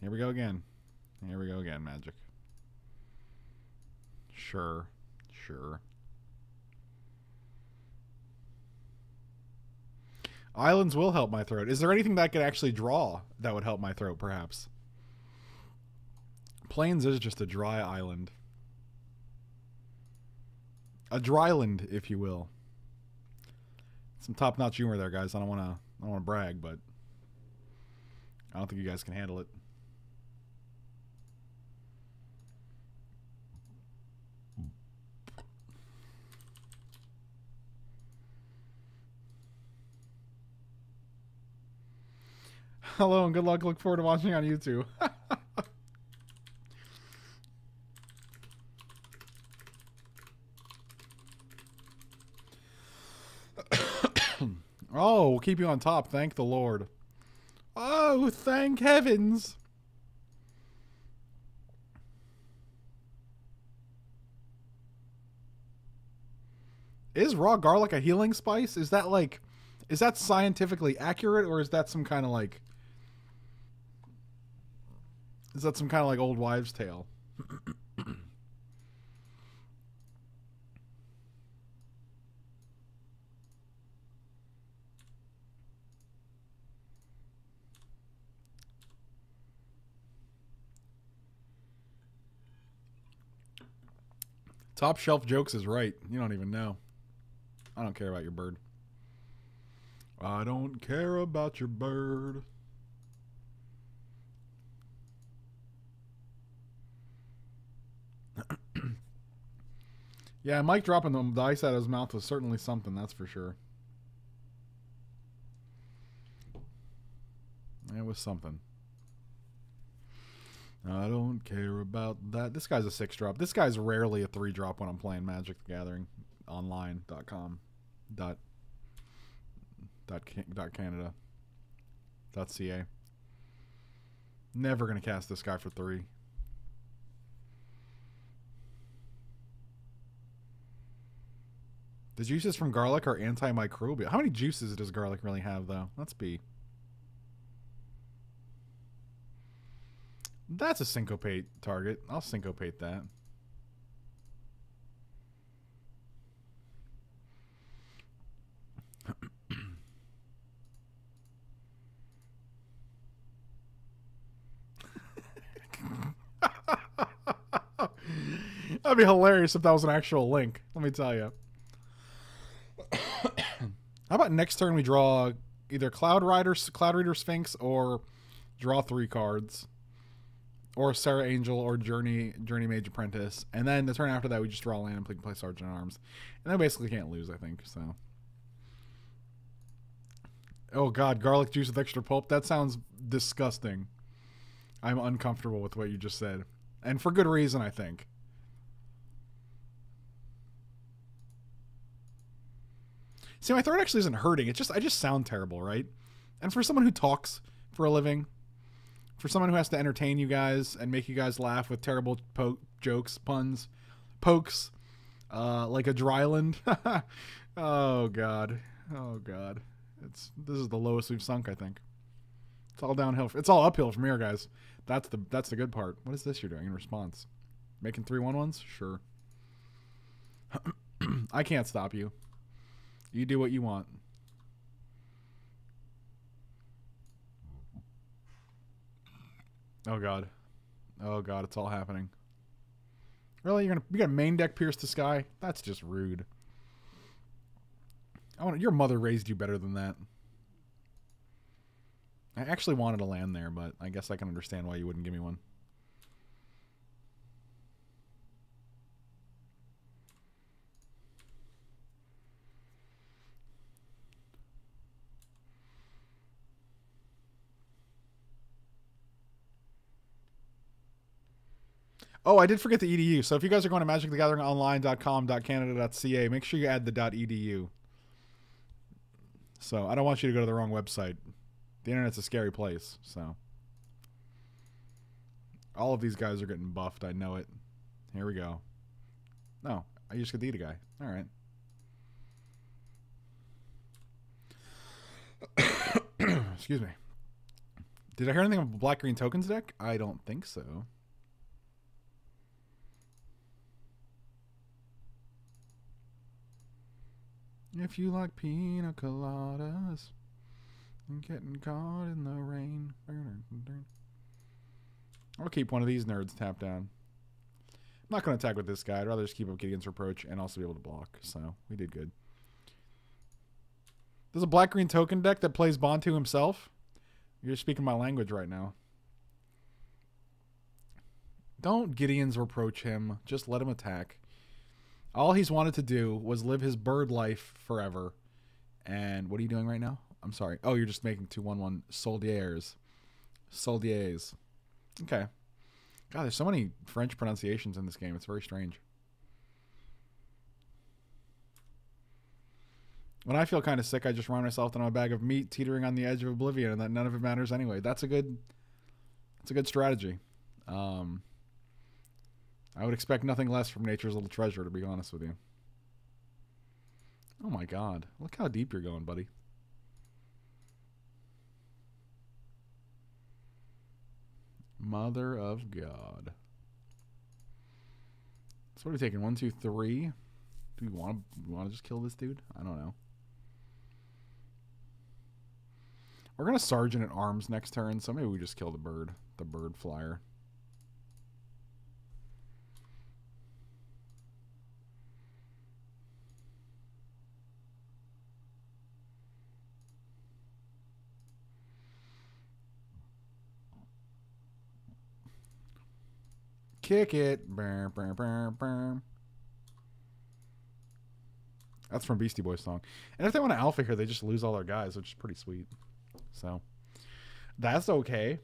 Here we go again. Here we go again, magic. Sure. Sure. Islands will help my throat. Is there anything that I could actually draw that would help my throat, perhaps? Plains is just a dry island. A dryland, if you will. Some top-notch humor there, guys. I don't want to I don't want to brag, but I don't think you guys can handle it. Hello and good luck. Look forward to watching on YouTube. (laughs) oh, we'll keep you on top. Thank the Lord. Oh, thank heavens. Is raw garlic a healing spice? Is that like is that scientifically accurate or is that some kind of like is that some kind of like old wives' tale? Top shelf jokes is right. You don't even know. I don't care about your bird. I don't care about your bird. Yeah, Mike dropping the dice out of his mouth was certainly something, that's for sure. It was something. I don't care about that. This guy's a six drop. This guy's rarely a three drop when I'm playing Magic the Gathering online.com dot dot dot Canada dot ca. Never gonna cast this guy for three. The juices from garlic are antimicrobial. How many juices does garlic really have, though? Let's be. That's a syncopate target. I'll syncopate that. (laughs) That'd be hilarious if that was an actual link. Let me tell you. How about next turn we draw either Cloud Rider, Cloudreader Sphinx, or draw three cards, or Serra Angel, or Journey Journey Mage Apprentice, and then the turn after that we just draw land and play, play Sergeant Arms, and then basically can't lose. I think so. Oh God, garlic juice with extra pulp. That sounds disgusting. I'm uncomfortable with what you just said, and for good reason, I think. See, my throat actually isn't hurting. It's just I just sound terrible, right? And for someone who talks for a living, for someone who has to entertain you guys and make you guys laugh with terrible po- jokes, puns, pokes, uh, like a dryland. (laughs) oh god, oh god, it's this is the lowest we've sunk. I think it's all downhill. It's all uphill from here, guys. That's the that's the good part. What is this you're doing in response? Making three one ones? Sure. (clears throat) I can't stop you. You do what you want. Oh god. Oh god, it's all happening. Really? You're gonna you got main deck pierce the sky? That's just rude. I want your mother raised you better than that. I actually wanted to land there, but I guess I can understand why you wouldn't give me one. Oh, I did forget the edu. So if you guys are going to magicthegatheringonline.com.canada.ca, make sure you add the .edu. So I don't want you to go to the wrong website. The internet's a scary place. So all of these guys are getting buffed. I know it. Here we go. No, I just get the EDA guy. All right. (coughs) Excuse me. Did I hear anything about Black Green Tokens deck? I don't think so. If you like pina coladas. And getting caught in the rain. I'll keep one of these nerds tapped down. I'm not going to attack with this guy. I'd rather just keep up Gideon's Reproach and also be able to block. So we did good. There's a black green token deck that plays Bontu himself. You're speaking my language right now. Don't Gideon's reproach him. Just let him attack. All he's wanted to do was live his bird life forever. And what are you doing right now? I'm sorry. Oh, you're just making two one one soldiers. Soldiers. Okay. God, there's so many French pronunciations in this game. It's very strange. When I feel kind of sick, I just run myself down a bag of meat teetering on the edge of oblivion, and that none of it matters anyway. That's a good. That's a good strategy. Um, I would expect nothing less from nature's little treasure, to be honest with you. Oh my god. Look how deep you're going, buddy. Mother of God. So what are we taking? One, two, three? Do we want to want to just kill this dude? I don't know. We're gonna sergeant at arms next turn, so maybe we just kill the bird, the bird flyer. Kick it. Burr, burr, burr. That's from Beastie Boys song. And if they want to alpha here, they just lose all their guys, which is pretty sweet. So that's okay.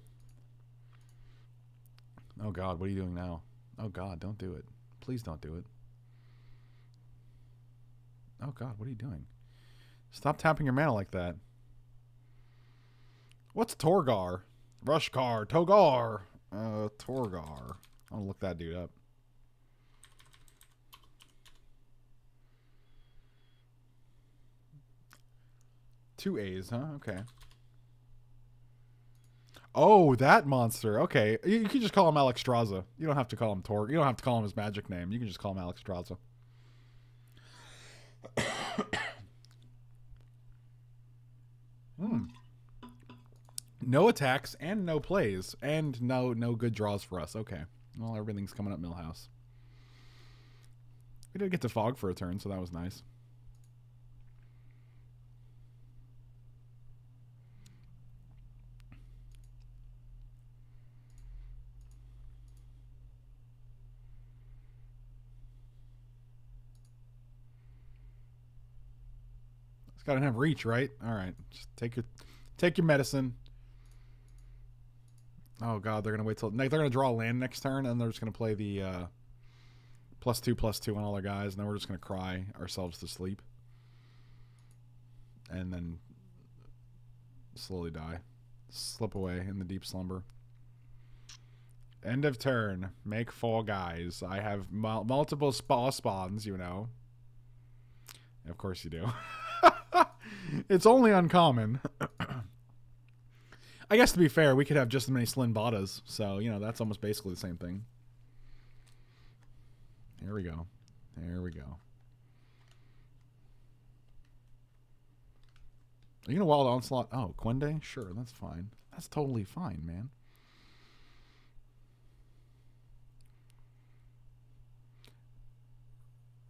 Oh God, what are you doing now? Oh God, don't do it. Please don't do it. Oh God, what are you doing? Stop tapping your mana like that. What's Torgar? Rushkar, Togar, uh, Torgar. I'm gonna look that dude up. Two A's, huh? Okay. Oh, that monster. Okay. You, you can just call him Alexstrasza. You don't have to call him Tor. You don't have to call him his magic name. You can just call him Alexstrasza. (coughs) Hmm. No attacks and no plays and no no good draws for us. Okay. Well, everything's coming up Milhouse. We did get to fog for a turn, so that was nice. It's got to have reach, right? All right, just take your take your medicine. Oh god, they're gonna wait till they're gonna draw land next turn, and they're just gonna play the uh, plus two plus two on all their guys, and then we're just gonna cry ourselves to sleep, and then slowly die, slip away in the deep slumber. End of turn. Make four guys. I have mul multiple spa spawns, you know. Of course you do. (laughs) it's only uncommon. I guess to be fair, we could have just as many Slinn Vodas, so you know that's almost basically the same thing. There we go. There we go. Are you gonna wild onslaught? Oh, Quende? Sure, that's fine. That's totally fine, man.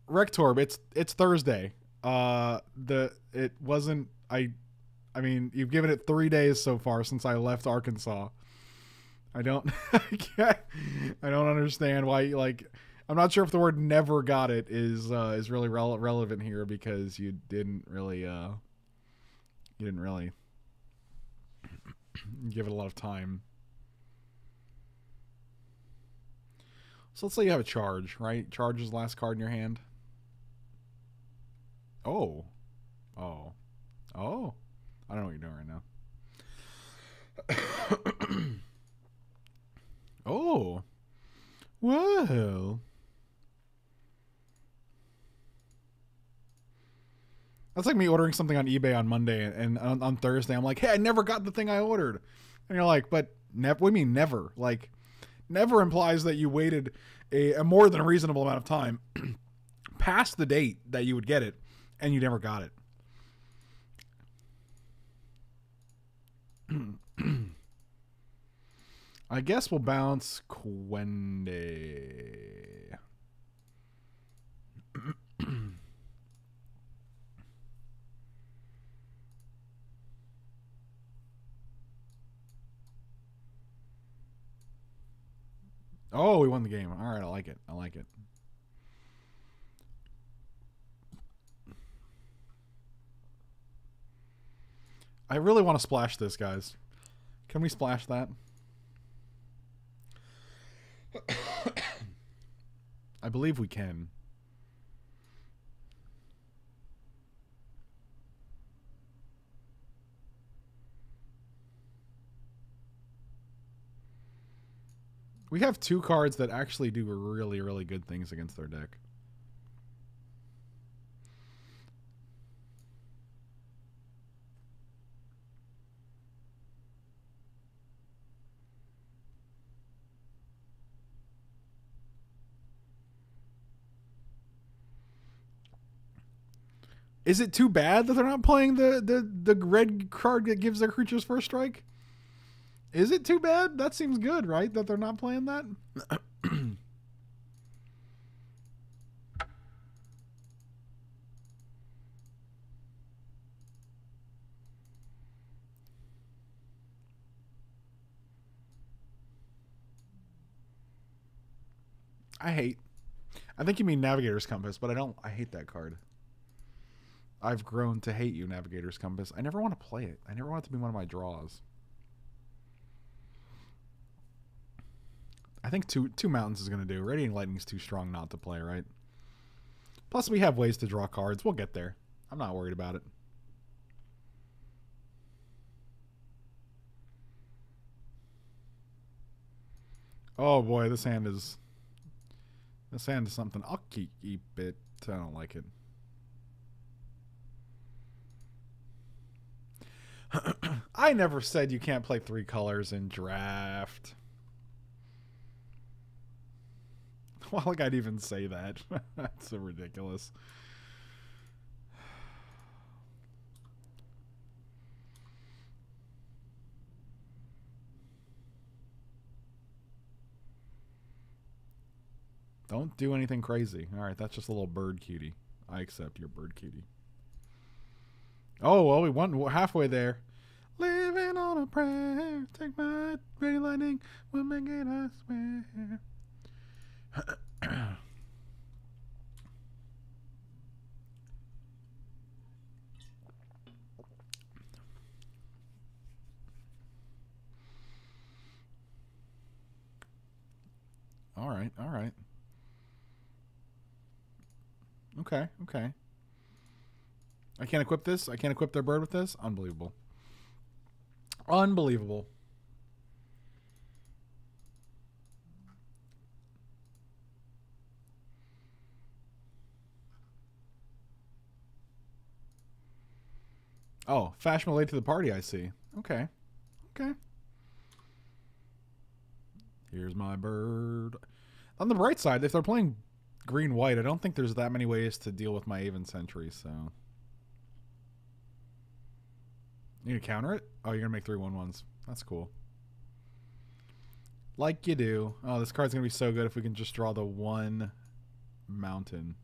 Rectorb, it's it's Thursday. Uh the it wasn't I I mean, you've given it three days so far since I left Arkansas. I don't, (laughs) I don't understand why. Like, I'm not sure if the word "never got it" is uh, is really re- relevant here because you didn't really, uh, you didn't really (clears throat) give it a lot of time. So let's say you have a charge, right? Charge is last card in your hand. Oh, oh, oh. I don't know what you're doing right now. (coughs) oh. Well. That's like me ordering something on eBay on Monday and on, on Thursday I'm like, "Hey, I never got the thing I ordered." And you're like, "But never what do you mean never?" Like never implies that you waited a, a more than a reasonable amount of time (clears throat) past the date that you would get it and you never got it. I guess we'll bounce Quende. oh, we won the game. All right, I like it. I like it. I really want to splash this, guys. Can we splash that? (coughs) I believe we can. We have two cards that actually do really, really good things against their deck. Is it too bad that they're not playing the, the, the red card that gives their creatures first strike? Is it too bad? That seems good, right? That they're not playing that? (clears throat) I hate. I think you mean Navigator's Compass, but I don't. I hate that card. I've grown to hate you, Navigator's Compass. I never want to play it. I never want it to be one of my draws. I think two two mountains is going to do. Radiating Lightning's too strong not to play, right? Plus, we have ways to draw cards. We'll get there. I'm not worried about it. Oh boy, this hand is this hand is something. I'll keep, it. I don't like it. I never said you can't play three colors in draft. (laughs) Well, like I'd even say that. (laughs) That's so ridiculous. Don't do anything crazy. All right, that's just a little bird cutie. I accept your bird cutie. Oh, well, we went halfway there. Living on a prayer. Take my ready lightning. We'll make it, I swear. all right, all right. Okay, okay. I can't equip this. I can't equip their bird with this. Unbelievable. Unbelievable. Oh, fashion late to the party, I see. Okay. Okay. Here's my bird. On the bright side, if they're playing green white, I don't think there's that many ways to deal with my Aven Sentry, so. You gonna counter it? Oh, you're gonna make three one ones. That's cool. Like you do. Oh, this card's gonna be so good if we can just draw the one mountain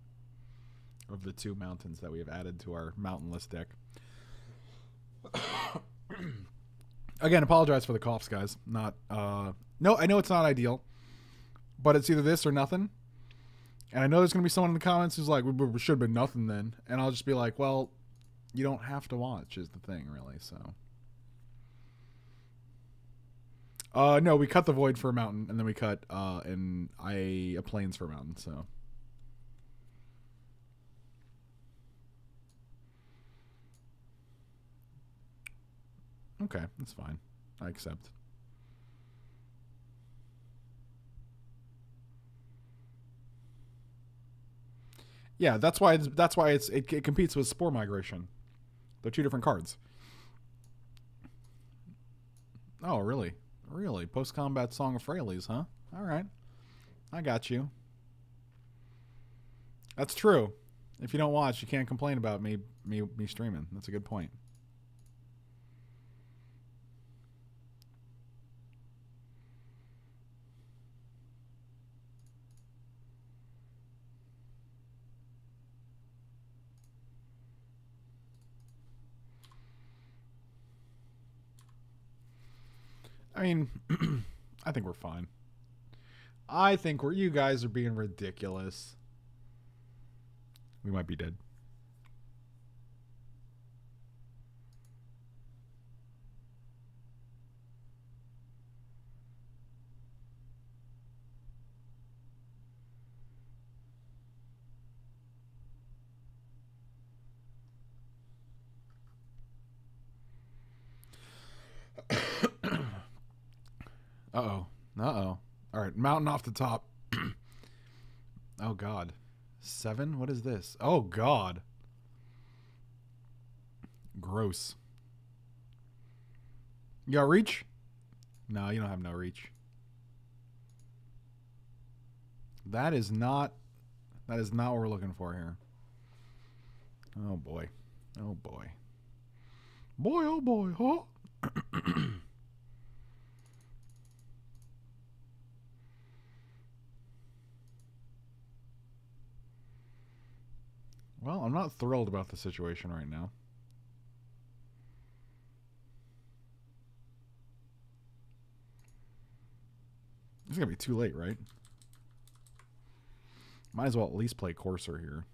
of the two mountains that we have added to our mountainless deck. (coughs) Again, apologize for the coughs, guys. Not uh no, I know it's not ideal, but it's either this or nothing. And I know there's gonna be someone in the comments who's like, "We should have been nothing then," and I'll just be like, "Well, you don't have to watch," is the thing, really. So, uh, no, we cut the void for a mountain, and then we cut uh, and I a plains for a mountain. So. Okay, that's fine. I accept. Yeah, that's why that's why it's it, it competes with Spore Migration. They're two different cards. Oh, really? Really? Post combat Song of Freyalise, huh? All right. I got you. That's true. If you don't watch, you can't complain about me me me streaming. That's a good point. I mean, (clears throat) I think we're fine. I think we're you guys are being ridiculous. We might be dead. Uh oh. Uh oh. All right, mountain off the top. (clears throat) oh God, seven. What is this? Oh God. Gross. You got reach? No, you don't have no reach. That is not. That is not what we're looking for here. Oh boy. Oh boy. Boy, oh boy, huh? (clears throat) Well, I'm not thrilled about the situation right now. It's going to be too late, right? Might as well at least play Courser here.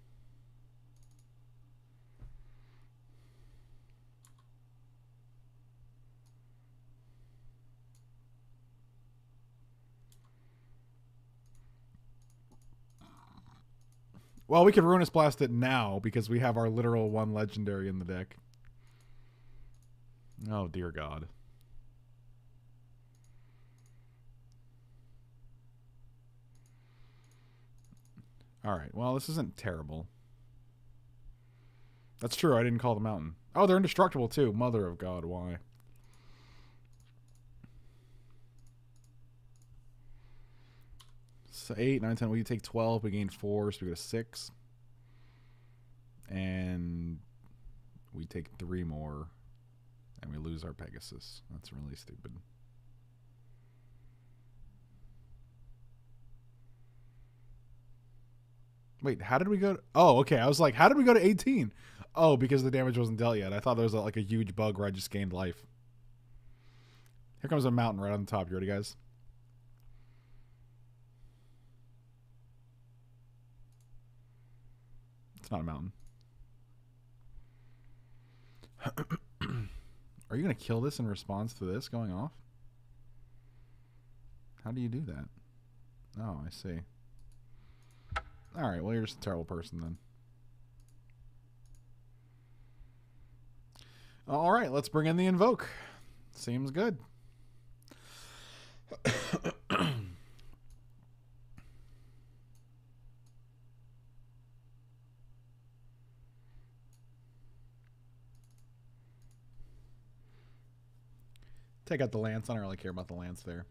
Well, we could Ruinous Blast it now because we have our literal one legendary in the deck. Oh, dear God. Alright, well, this isn't terrible. That's true, I didn't call the mountain. Oh, they're indestructible too. Mother of God, why? So 8, 9, 10. We take 12. We gain 4, so we go to 6. And we take 3 more. And we lose our Pegasus. That's really stupid. Wait, how did we go? To, oh, okay. I was like, how did we go to 18? Oh, because the damage wasn't dealt yet. I thought there was a, like a huge bug where I just gained life. Here comes a mountain right on the top. You ready, guys? It's not a mountain. (clears throat) Are you going to kill this in response to this going off? How do you do that? Oh, I see. Alright, well, you're just a terrible person then. Alright, let's bring in the Invoke. Seems good. (clears throat) Take out the lance. I don't really care about the lance there.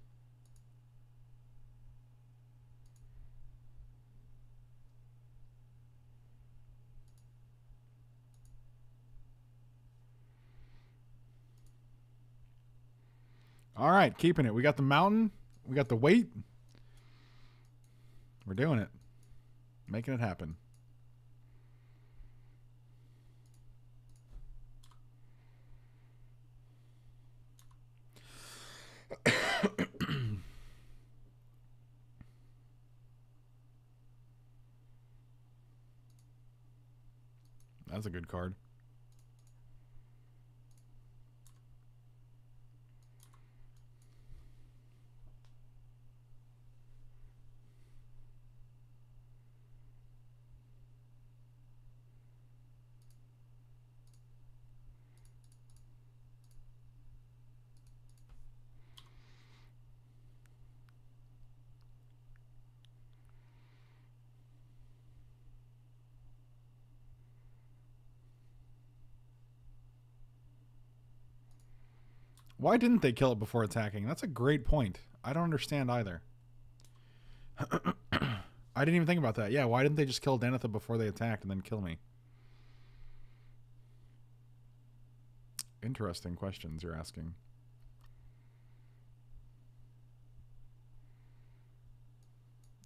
All right, keeping it. We got the mountain. We got the weight. We're doing it. Making it happen. That's a good card. Why didn't they kill it before attacking? That's a great point. I don't understand either. (clears throat) I didn't even think about that. Yeah, why didn't they just kill Denethor before they attacked and then kill me? Interesting questions you're asking.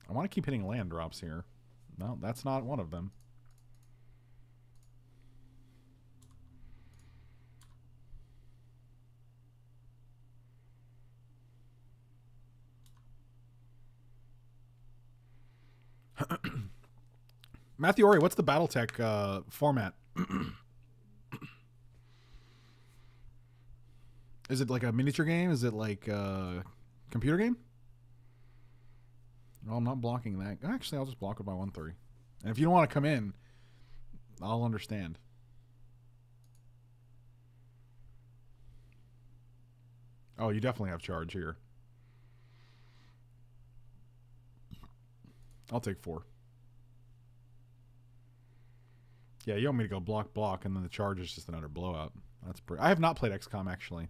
I want to keep hitting land drops here. No, that's not one of them. Matthew Ori, what's the BattleTech uh, format? Is it like a miniature game? Is it like a computer game? Well, I'm not blocking that. Actually, I'll just block it by one three. And if you don't want to come in, I'll understand. Oh, you definitely have charge here. I'll take four. Yeah, you want me to go block, block, and then the charge is just another blowout. That's pretty. I have not played XCOM actually.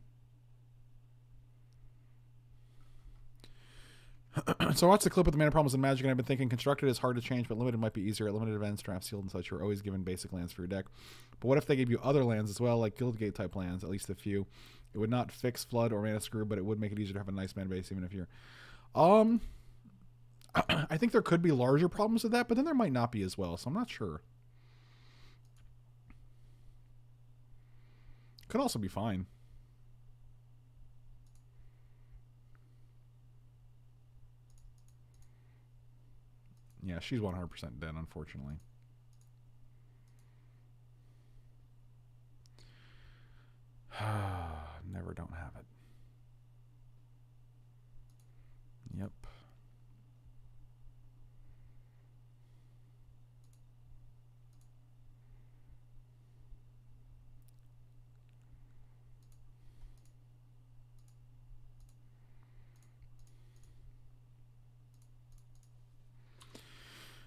(clears throat) so I watched the clip with the mana problems in Magic, and I've been thinking constructed is hard to change, but limited might be easier. At limited events, draft sealed and such, you're always given basic lands for your deck. But what if they gave you other lands as well, like Guildgate type lands, at least a few? It would not fix flood or mana screw, but it would make it easier to have a nice mana base, even if you're. Um, (clears throat) I think there could be larger problems with that, but then there might not be as well. So I'm not sure. Could also be fine. Yeah, she's 100% dead, unfortunately. (sighs) Never don't have it. Yep.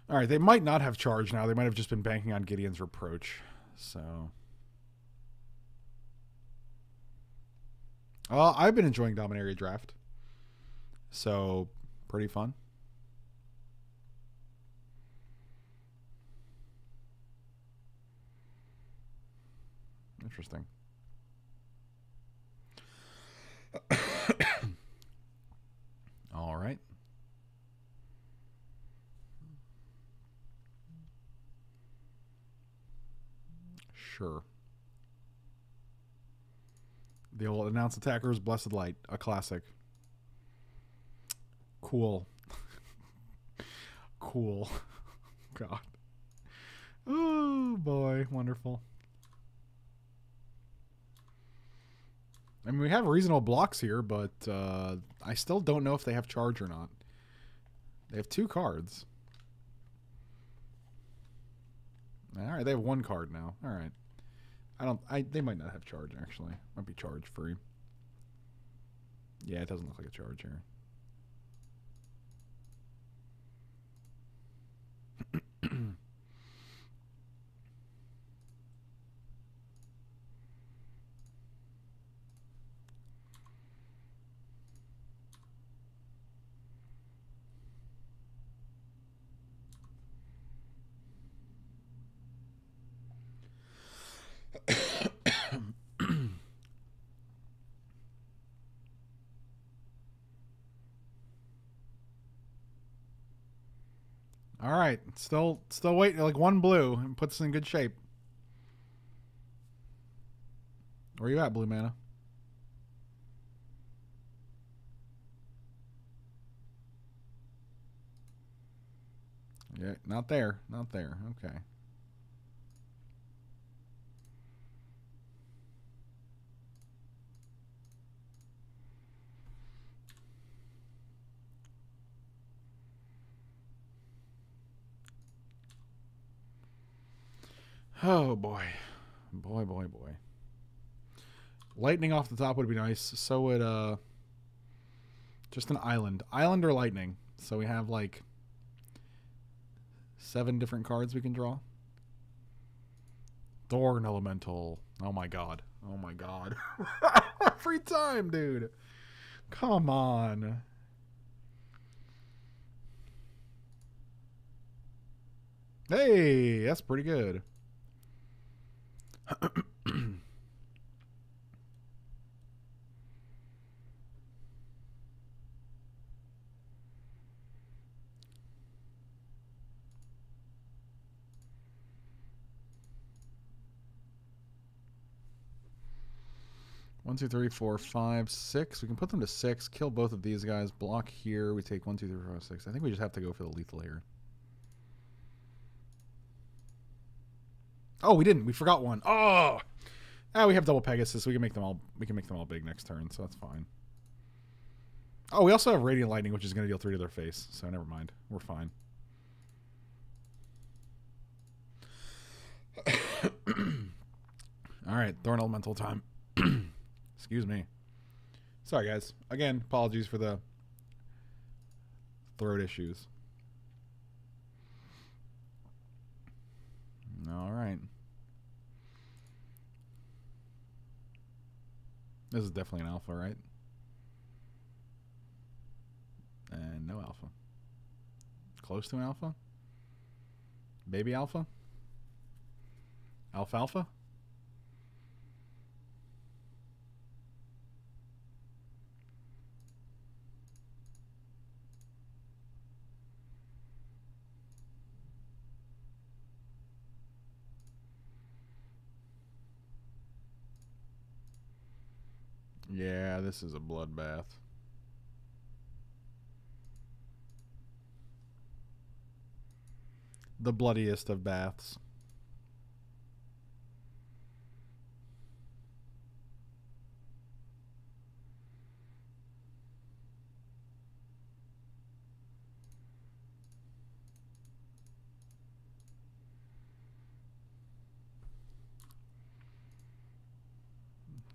All right, they might not have charged now. They might have just been banking on Gideon's reproach. So. I've been enjoying Dominaria Draft. So, pretty fun. Interesting. (coughs) All right. Sure. The old announce attackers, blessed light, a classic. Cool. (laughs) cool. (laughs) God. Oh boy, wonderful. I mean, we have reasonable blocks here, but uh, I still don't know if they have charge or not. They have two cards. All right, they have one card now. All right. I don't. I they might not have charge actually. Might be charge free. Yeah, it doesn't look like a charge here. (clears throat) All right, still still waiting like one blue and puts us in good shape. Where you at, blue mana? Yeah, not there, not there. Okay. Oh boy. Boy, boy, boy. Lightning off the top would be nice. So would uh just an island. Island or lightning. So we have like seven different cards we can draw. Thorn Elemental. Oh my god. Oh my god. (laughs) Every time, dude. Come on. Hey, that's pretty good. (clears throat) One, two, three, four, five, six. We can put them to six. Kill both of these guys. Block here. We take one, two, three, four, five, six. I think we just have to go for the lethal here. Oh, we didn't. We forgot one. Oh. Ah, we have double Pegasus. We can make them all. We can make them all big next turn, so that's fine. Oh, we also have Radiating Lightning, which is going to deal three to their face. So never mind. We're fine. (coughs) all right, Thorn Elemental time. (coughs) Excuse me. Sorry, guys. Again, apologies for the throat issues. All right. This is definitely an alpha, right? And no alpha. Close to an alpha? Baby alpha? Alfalfa? Yeah, this is a bloodbath. The bloodiest of baths.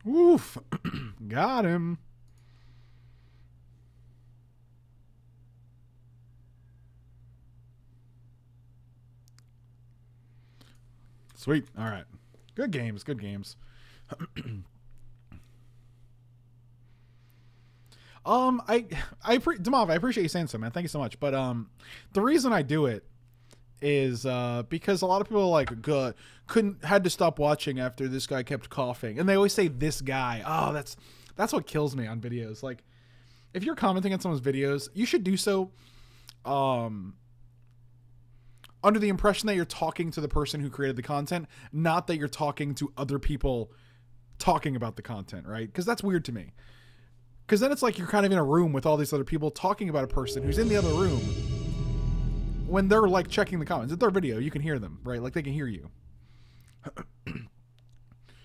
Oof. (clears throat) Got him. Sweet. All right. Good games. Good games. (clears throat) um, I, I, pre- Demov, I appreciate you saying so, man. Thank you so much. But um, the reason I do it is uh because a lot of people like good couldn't had to stop watching after this guy kept coughing, and they always say this guy. Oh, that's that's what kills me on videos. Like, if you're commenting on someone's videos, you should do so, um, under the impression that you're talking to the person who created the content, not that you're talking to other people talking about the content, right? Because that's weird to me. Because then it's like you're kind of in a room with all these other people talking about a person who's in the other room when they're like checking the comments. It's their video, you can hear them, right? Like they can hear you. (clears throat)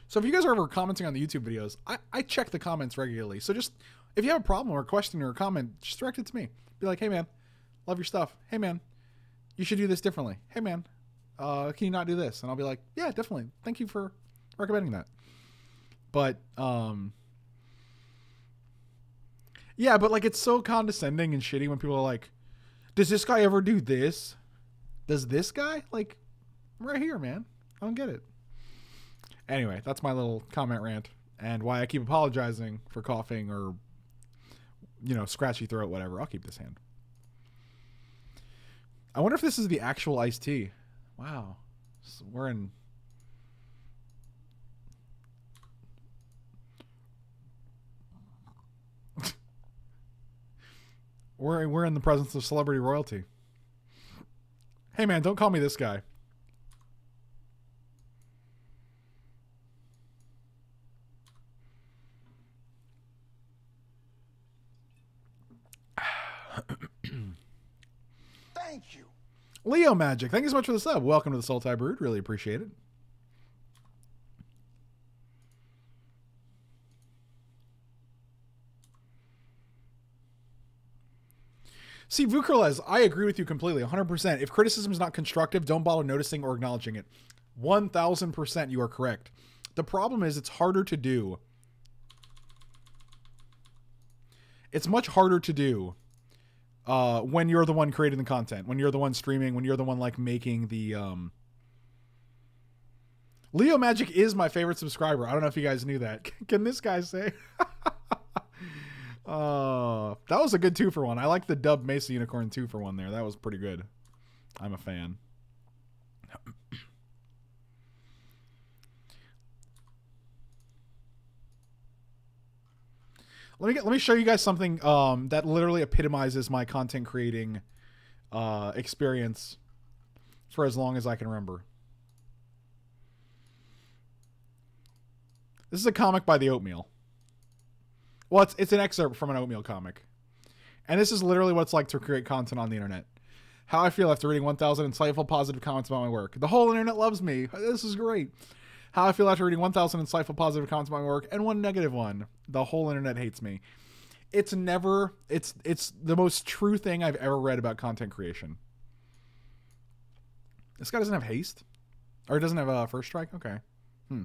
so if you guys are ever commenting on the YouTube videos, I, I check the comments regularly. So just if you have a problem or a question or a comment, just direct it to me. Be like, hey man, love your stuff. Hey man, you should do this differently. Hey man, uh, can you not do this? And I'll be like, yeah, definitely. Thank you for recommending that. But um yeah, but like it's so condescending and shitty when people are like, does this guy ever do this? Does this guy? Like, right here, man. I don't get it. Anyway, that's my little comment rant and why I keep apologizing for coughing or, you know, scratchy throat, whatever. I'll keep this hand. I wonder if this is the actual iced tea. Wow. So we're in. We're we're in the presence of celebrity royalty. Hey man, don't call me this guy. Thank you. Leo Magic, thank you so much for the sub. Welcome to the Soul Tie Brood. Really appreciate it. See, Vukrales, I agree with you completely, 100%. If criticism is not constructive, don't bother noticing or acknowledging it. 1000% you are correct. The problem is it's harder to do. It's much harder to do uh, when you're the one creating the content, when you're the one streaming, when you're the one like making the um Leo Magic is my favorite subscriber. I don't know if you guys knew that. (laughs) Can this guy say? (laughs) uh that was a good two for one. I like the dub Mesa Unicorn two for one there. That was pretty good. I'm a fan. let me get, let me show you guys something um, that literally epitomizes my content creating uh, experience for as long as I can remember. This is a comic by the Oatmeal. Well, it's, it's an excerpt from an Oatmeal comic. And this is literally what it's like to create content on the internet. How I feel after reading 1,000 insightful positive comments about my work. The whole internet loves me. This is great. How I feel after reading 1,000 insightful positive comments about my work and one negative one. The whole internet hates me. It's never. It's it's the most true thing I've ever read about content creation. This guy doesn't have haste, or doesn't have a first strike. Okay. Hmm.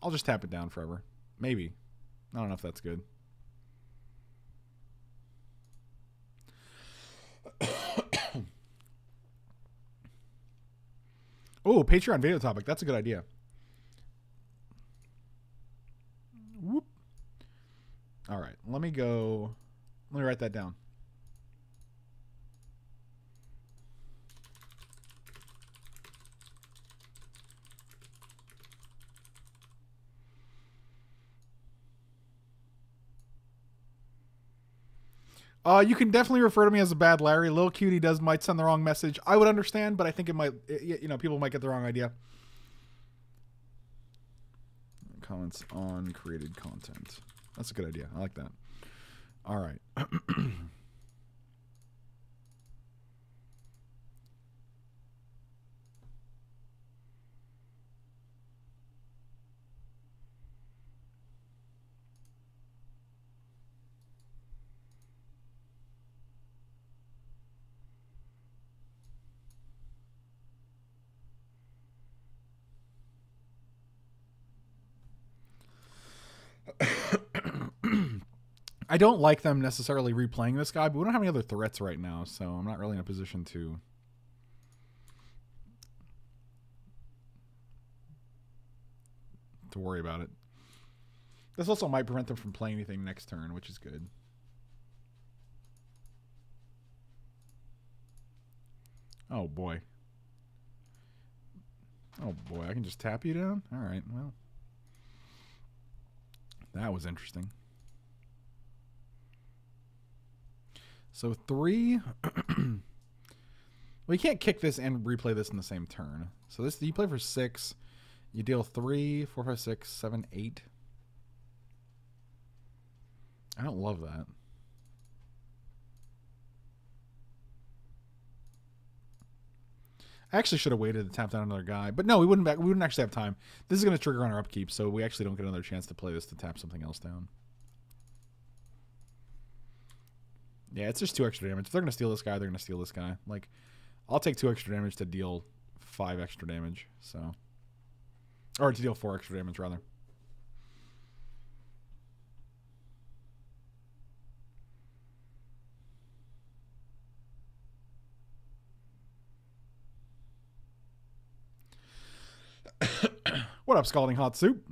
I'll just tap it down forever. Maybe. I don't know if that's good. (coughs) oh, Patreon video topic. That's a good idea. Whoop. All right, let me go. Let me write that down. Uh, you can definitely refer to me as a bad Larry. Lil Cutie does might send the wrong message. I would understand, but I think it might. It, you know, people might get the wrong idea. Comments on created content. That's a good idea. I like that. All right. (clears throat) I don't like them necessarily replaying this guy, but we don't have any other threats right now, so I'm not really in a position to. to worry about it. This also might prevent them from playing anything next turn, which is good. Oh boy. Oh boy, I can just tap you down? Alright, well. That was interesting. So three. (clears throat) well, you can't kick this and replay this in the same turn. So this you play for six. You deal three, four, five, six, seven, eight. I don't love that. I actually should have waited to tap down another guy, but no, we wouldn't. We wouldn't actually have time. This is going to trigger on our upkeep, so we actually don't get another chance to play this to tap something else down. Yeah, it's just two extra damage. If they're going to steal this guy, they're going to steal this guy. Like, I'll take two extra damage to deal five extra damage. So, or to deal four extra damage rather. (coughs) what up, Scalding Hot Soup?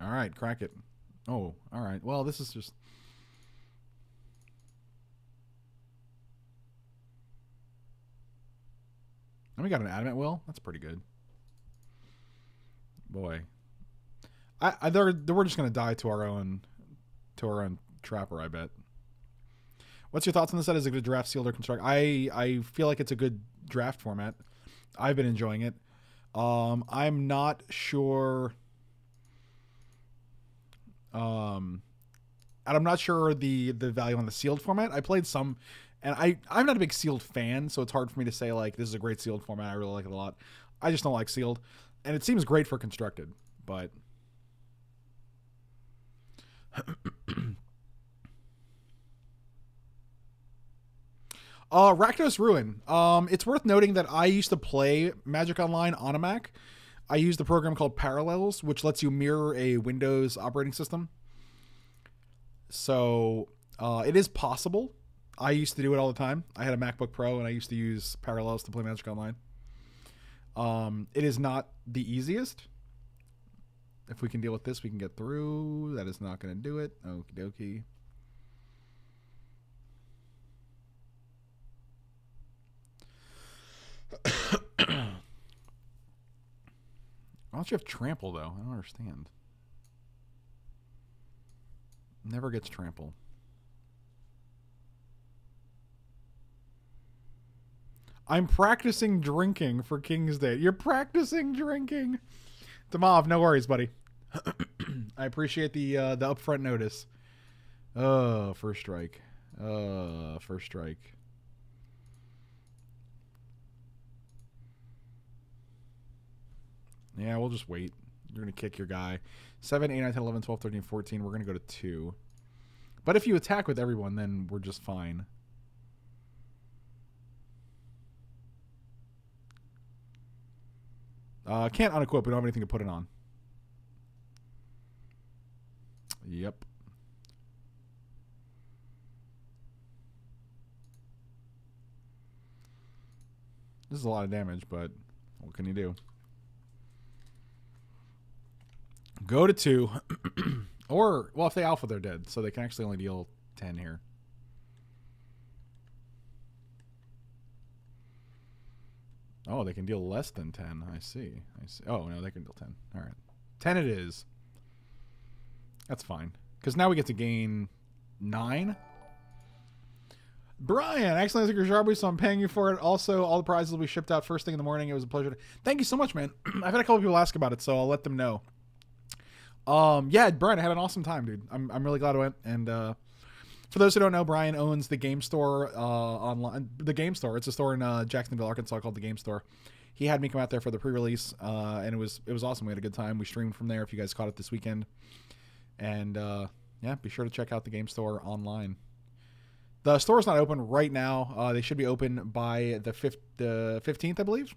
All right, crack it. Oh, all right. Well, this is just And we got an adamant will. That's pretty good. Boy, I, I they're, they're, we're just gonna die to our own to our own trapper. I bet. What's your thoughts on this set? Is it a good draft sealed or construct? I I feel like it's a good draft format. I've been enjoying it. Um, I'm not sure. Um, and I'm not sure the the value on the sealed format. I played some and I I'm not a big sealed fan, so it's hard for me to say like this is a great sealed format. I really like it a lot. I just don't like sealed, and it seems great for constructed, but. (clears throat) Uh, Rakdos Ruin. Um, it's worth noting that I used to play Magic Online on a Mac. I used the program called Parallels, which lets you mirror a Windows operating system. So uh, it is possible I used to do it all the time. I had a MacBook Pro and I used to use Parallels to play Magic Online. Um, it is not the easiest. If we can deal with this, we can get through. That is not going to do it. Okie dokie. (coughs) Why don't you have trample though? I don't understand. Never gets trample. I'm practicing drinking for King's Day. You're practicing drinking. Damav, no worries, buddy. (clears throat) I appreciate the uh, the upfront notice. Uh, first strike. Uh, first strike. Yeah, we'll just wait. You're going to kick your guy. 7, 8, 9, 10, 11, 12, 13, 14. We're going to go to 2. But if you attack with everyone, then we're just fine. Uh, can't unequip. We don't have anything to put it on. Yep. This is a lot of damage, but what can you do? Go to two. (clears throat) or, well, if they alpha, they're dead. So they can actually only deal 10 here. Oh, they can deal less than 10. I see. I see. Oh, no, they can deal 10. All right. 10 it is. That's fine. Because now we get to gain 9. Brian, excellent Secret Sharpie, so I'm paying you for it. Also, all the prizes will be shipped out first thing in the morning. It was a pleasure. To... Thank you so much, man. (clears throat) I've had a couple people ask about it, so I'll let them know. Um, yeah, Brian, I had an awesome time, dude. I'm, I'm really glad I went. And uh, for those who don't know, Brian owns the game store uh, online. The game store. It's a store in uh, Jacksonville, Arkansas, called the Game Store. He had me come out there for the pre-release, uh, and it was it was awesome. We had a good time. We streamed from there. If you guys caught it this weekend, and uh, yeah, be sure to check out the game store online. The store is not open right now. Uh, they should be open by the fifth, the fifteenth, I believe.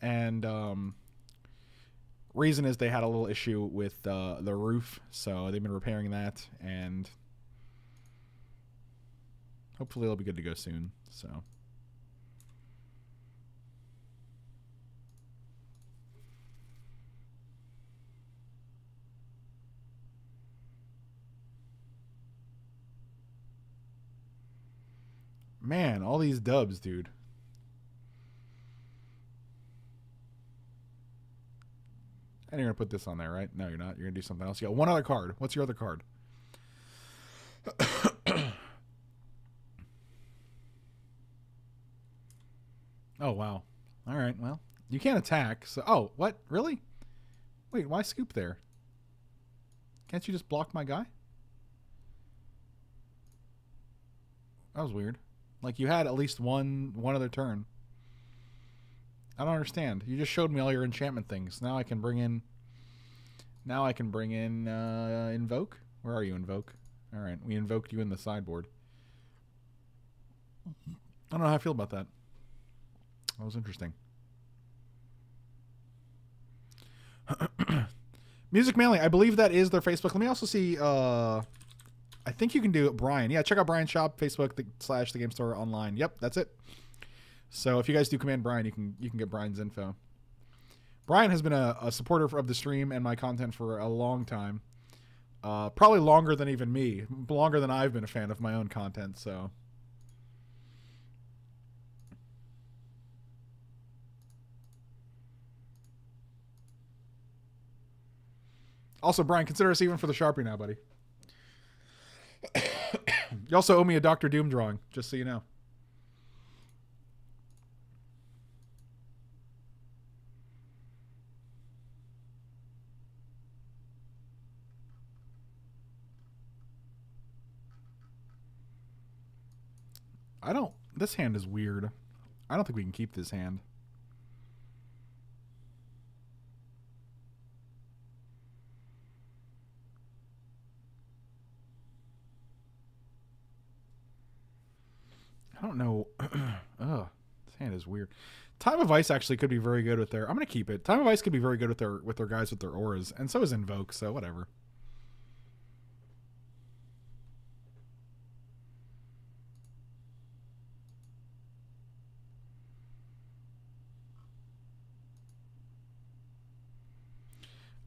And um, reason is they had a little issue with uh, the roof, so they've been repairing that, and hopefully it'll be good to go soon. So. Man, all these dubs, dude. And you're gonna put this on there, right? No, you're not. You're gonna do something else. You got one other card. What's your other card? (coughs) oh wow. All right. Well, you can't attack. So, oh, what? Really? Wait, why scoop there? Can't you just block my guy? That was weird. Like you had at least one one other turn. I don't understand. You just showed me all your enchantment things. Now I can bring in. Now I can bring in uh, invoke. Where are you, invoke? All right, we invoked you in the sideboard. I don't know how I feel about that. That was interesting. (coughs) Music Manly, I believe that is their Facebook. Let me also see. Uh, I think you can do it, Brian. Yeah, check out Brian's shop, Facebook the, slash the Game Store online. Yep, that's it. So if you guys do command Brian, you can you can get Brian's info. Brian has been a, a supporter of the stream and my content for a long time. Uh, probably longer than even me, longer than I've been a fan of my own content. So. Also, Brian, consider us even for the Sharpie now, buddy. (coughs) you also owe me a Doctor Doom drawing, just so you know. I don't. This hand is weird. I don't think we can keep this hand. I don't know. (clears throat) Ugh, this hand is weird. Time of Ice actually could be very good with their. I'm gonna keep it. Time of Ice could be very good with their with their guys with their auras, and so is Invoke. So whatever.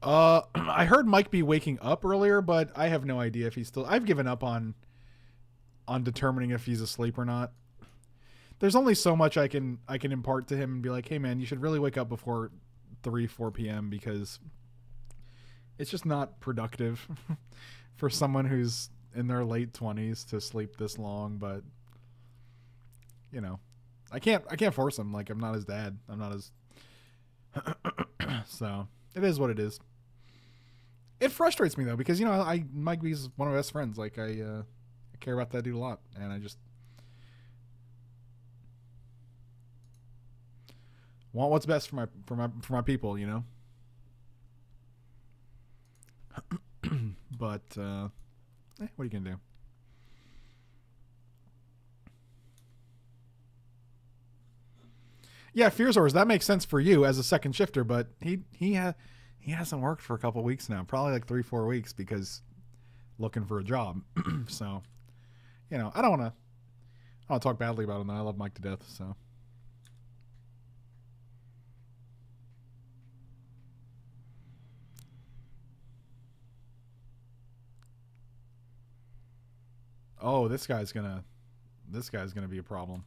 Uh, (clears throat) I heard Mike be waking up earlier, but I have no idea if he's still. I've given up on on determining if he's asleep or not. There's only so much I can I can impart to him and be like, "Hey man, you should really wake up before 3 4 p.m. because it's just not productive (laughs) for someone who's in their late 20s to sleep this long, but you know, I can't I can't force him like I'm not his dad. I'm not his (clears throat) so, it is what it is. It frustrates me though because you know I Mike B's one of my best friends. Like I, uh, I care about that dude a lot, and I just Want what's best for my for my for my people, you know. (clears throat) but uh, eh, what are you gonna do? Yeah, Fearzors, that makes sense for you as a second shifter, but he he ha- he hasn't worked for a couple weeks now, probably like three four weeks because looking for a job. (clears throat) so, you know, I don't want to I to talk badly about him. I love Mike to death. So. Oh, this guy's gonna, this guy's gonna be a problem.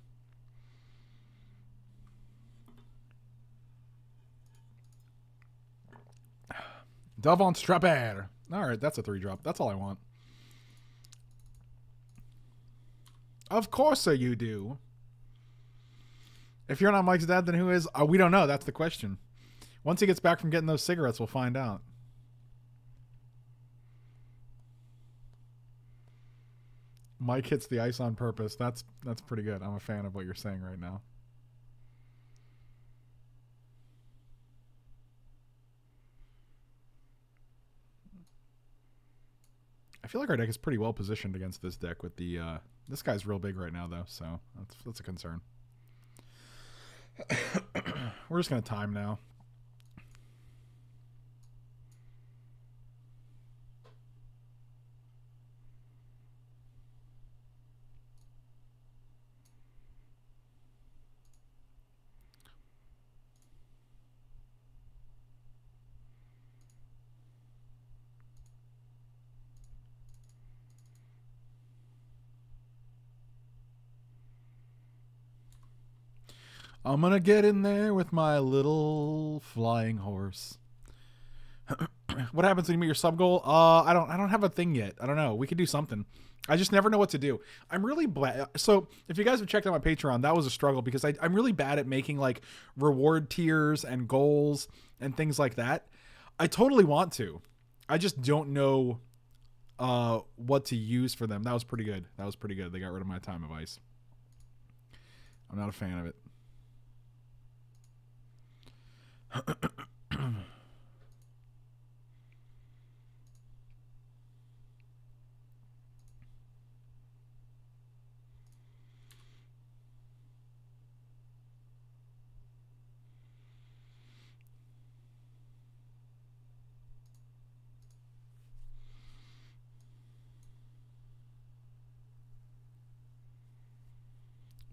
Davon Strapper. All right, that's a three drop. That's all I want. Of course, you do. If you're not Mike's dad, then who is? Uh, we don't know. That's the question. Once he gets back from getting those cigarettes, we'll find out. Mike hits the ice on purpose. That's that's pretty good. I'm a fan of what you're saying right now. I feel like our deck is pretty well positioned against this deck with the uh this guy's real big right now though, so that's that's a concern. (coughs) We're just gonna time now. I'm gonna get in there with my little flying horse. (clears throat) what happens when you meet your sub goal? Uh, I don't. I don't have a thing yet. I don't know. We could do something. I just never know what to do. I'm really bad. So if you guys have checked out my Patreon, that was a struggle because I, I'm really bad at making like reward tiers and goals and things like that. I totally want to. I just don't know uh, what to use for them. That was pretty good. That was pretty good. They got rid of my time of ice. I'm not a fan of it.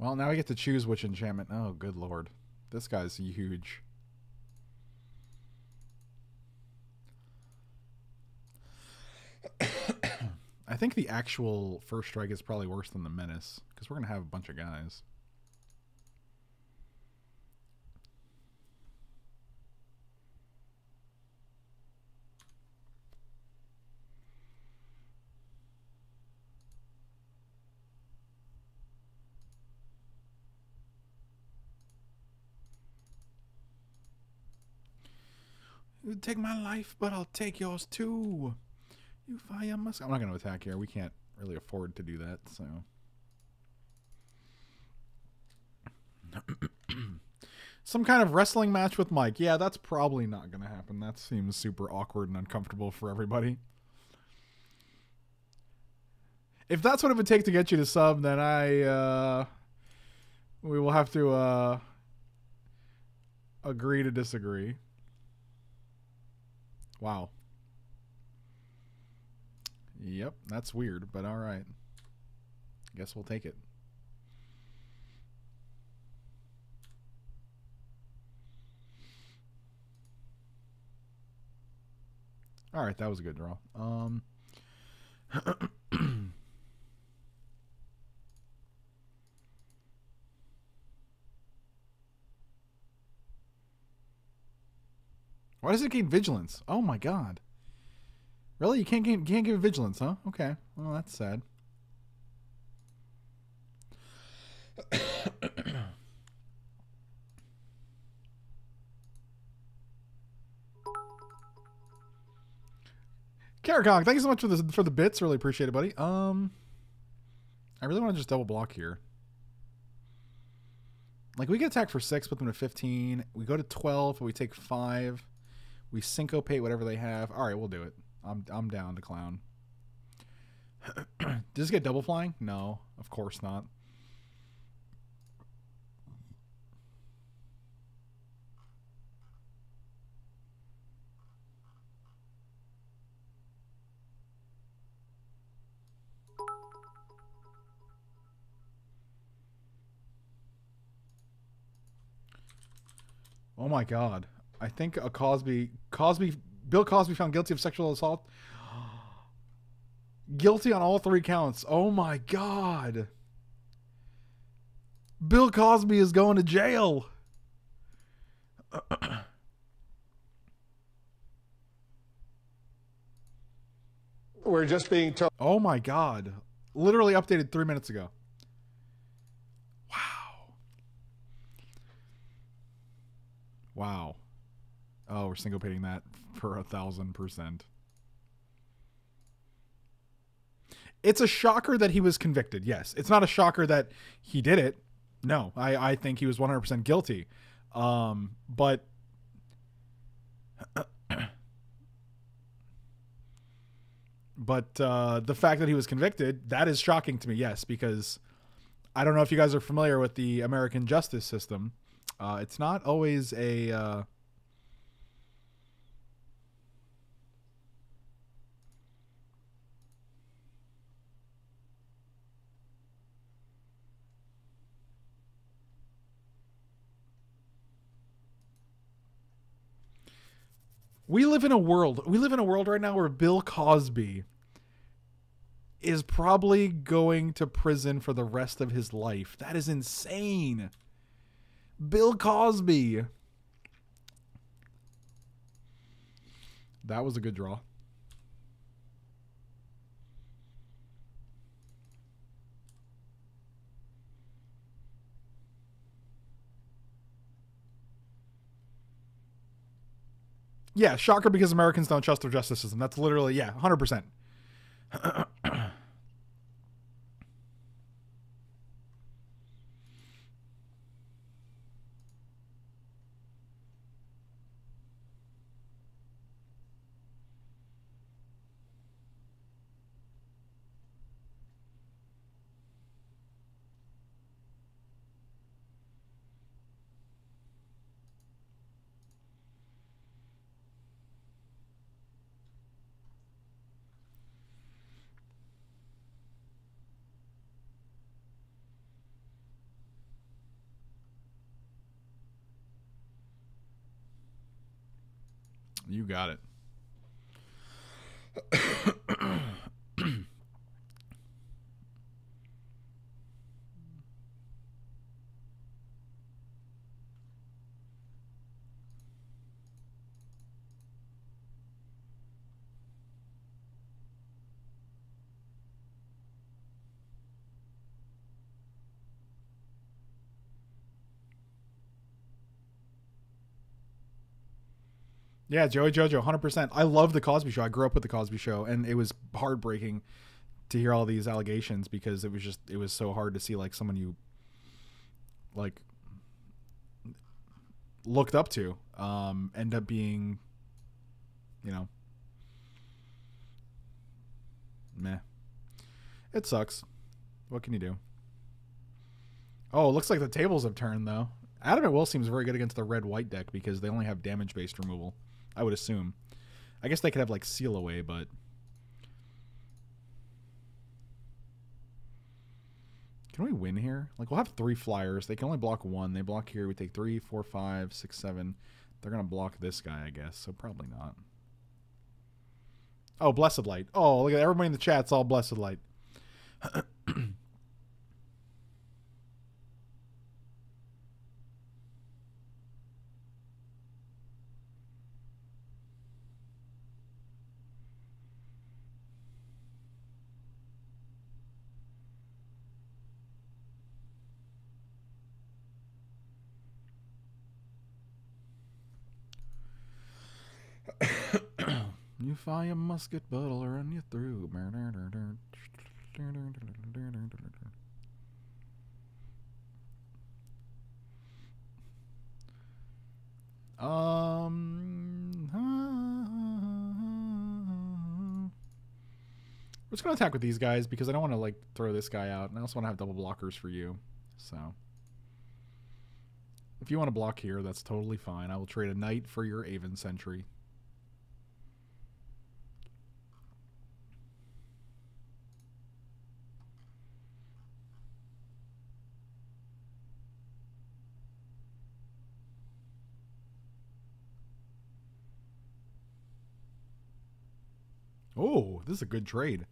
Well, now I get to choose which enchantment. Oh, good lord. This guy's huge. I think the actual first strike is probably worse than the menace because we're to have a bunch of guys. You take my life, but I'll take yours too. You fire. I'm not going to attack here. We can't really afford to do that, so. (coughs) Some kind of wrestling match with Mike. Yeah, that's probably not going to happen. That seems super awkward and uncomfortable for everybody. If that's what it would take to get you to sub, then I, uh, we will have to, uh, agree to disagree. Wow. Yep, that's weird, but all right. Guess we'll take it. All right, that was a good draw. Um (clears throat) Why does it gain vigilance? Oh my god. Really? You can't gain, can't give vigilance, huh? Okay. Well, that's sad. (coughs) Karakong, thank you so much for the for the bits. Really appreciate it, buddy. Um, I really want to just double block here. Like we get attacked for six, put them to fifteen. We go to twelve, we take five. We syncopate whatever they have. All right, we'll do it. I'm I'm down to clown. (clears throat) Does this get double flying? No, of course not. Oh my god. I think a Cosby Cosby Bill Cosby found guilty of sexual assault. (gasps) Guilty on all three counts. Oh my god. Bill Cosby is going to jail. (coughs) We're just being told. Oh my god. Literally updated 3 minutes ago. Wow. Wow. Oh, we're syncopating that for a thousand percent. It's a shocker that he was convicted. Yes, it's not a shocker that he did it. No, I I think he was one hundred percent guilty. Um, but (clears throat) but uh, the fact that he was convicted that is shocking to me. Yes, because I don't know if you guys are familiar with the American justice system. Uh, it's not always a uh, we live in a world we live in a world right now where bill cosby is probably going to prison for the rest of his life. That is insane. Bill cosby. That was a good draw Yeah, shocker because Americans don't trust their justice system. That's literally yeah, hundred percent. You got it. Yeah, Joey Jojo, hundred percent. I love the Cosby Show. I grew up with the Cosby Show, and it was heartbreaking to hear all these allegations because it was just it was so hard to see like someone you like looked up to um end up being you know meh. It sucks. What can you do? Oh it looks like the tables have turned though. Adamant Will seems very good against the red white deck because they only have damage based removal I would assume. I guess they could have like seal away, but can we win here? Like we'll have three flyers. They can only block one. They block here. We take three, four, five, six, seven. They're gonna block this guy, I guess. So probably not. Oh, blessed light. Oh, look at everybody in the chat's all blessed light. (clears throat) you fire a musket, I'll run you through. Um, we're just gonna attack with these guys because I don't want to like throw this guy out, and I also want to have double blockers for you. So, if you want to block here, that's totally fine. I will trade a knight for your Aven Sentry. Oh, this is a good trade.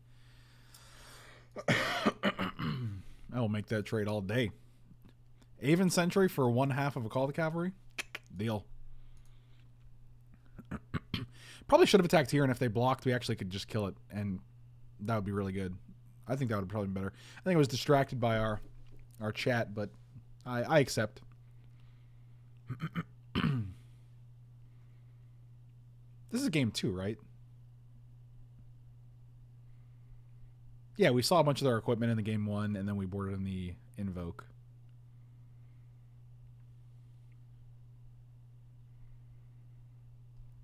(coughs) I will make that trade all day. Aven Sentry for one half of a Call to Cavalry? Deal. (coughs) probably should have attacked here, and if they blocked, we actually could just kill it, and that would be really good. I think that would probably be better. I think I was distracted by our our chat, but I, I accept. (coughs) this is game two, right? Yeah, we saw a bunch of their equipment in the game one, and then we boarded in the invoke.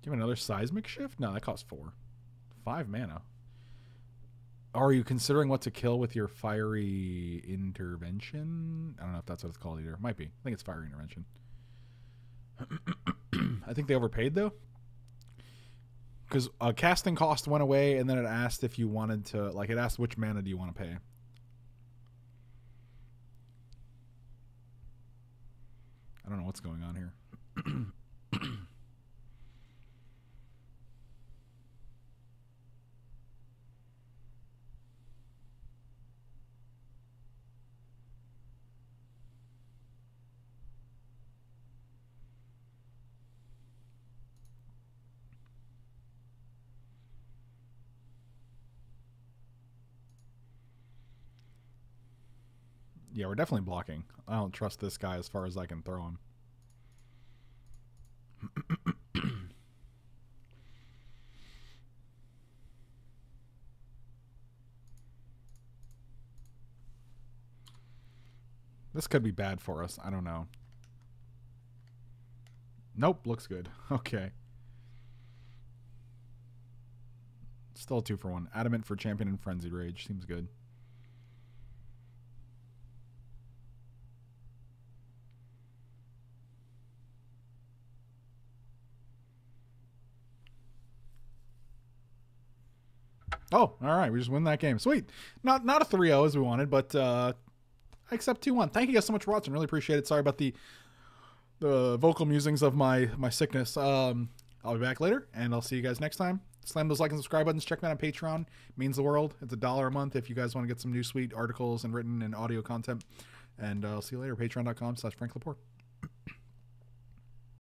Do you have another seismic shift? No, that costs four. Five mana. Are you considering what to kill with your fiery intervention? I don't know if that's what it's called either. Might be. I think it's fiery intervention. (clears throat) I think they overpaid though because a casting cost went away and then it asked if you wanted to like it asked which mana do you want to pay. I don't know what's going on here Yeah, we're definitely blocking. I don't trust this guy as far as I can throw him. (clears throat) this could be bad for us. I don't know. Nope, looks good. (laughs) Okay. Still two for one. Adamant for champion and frenzied rage. Seems good. Oh, all right. We just win that game. Sweet. Not not a 3-0 as we wanted, but uh, I accept 2-1. Thank you guys so much for watching. Really appreciate it. Sorry about the the vocal musings of my my sickness. Um, I'll be back later, and I'll see you guys next time. Slam those like and subscribe buttons. Check me out on Patreon. Means the world. It's a dollar a month if you guys want to get some new sweet articles and written and audio content. And uh, I'll see you later. Patreon.com slash Frank Lepore.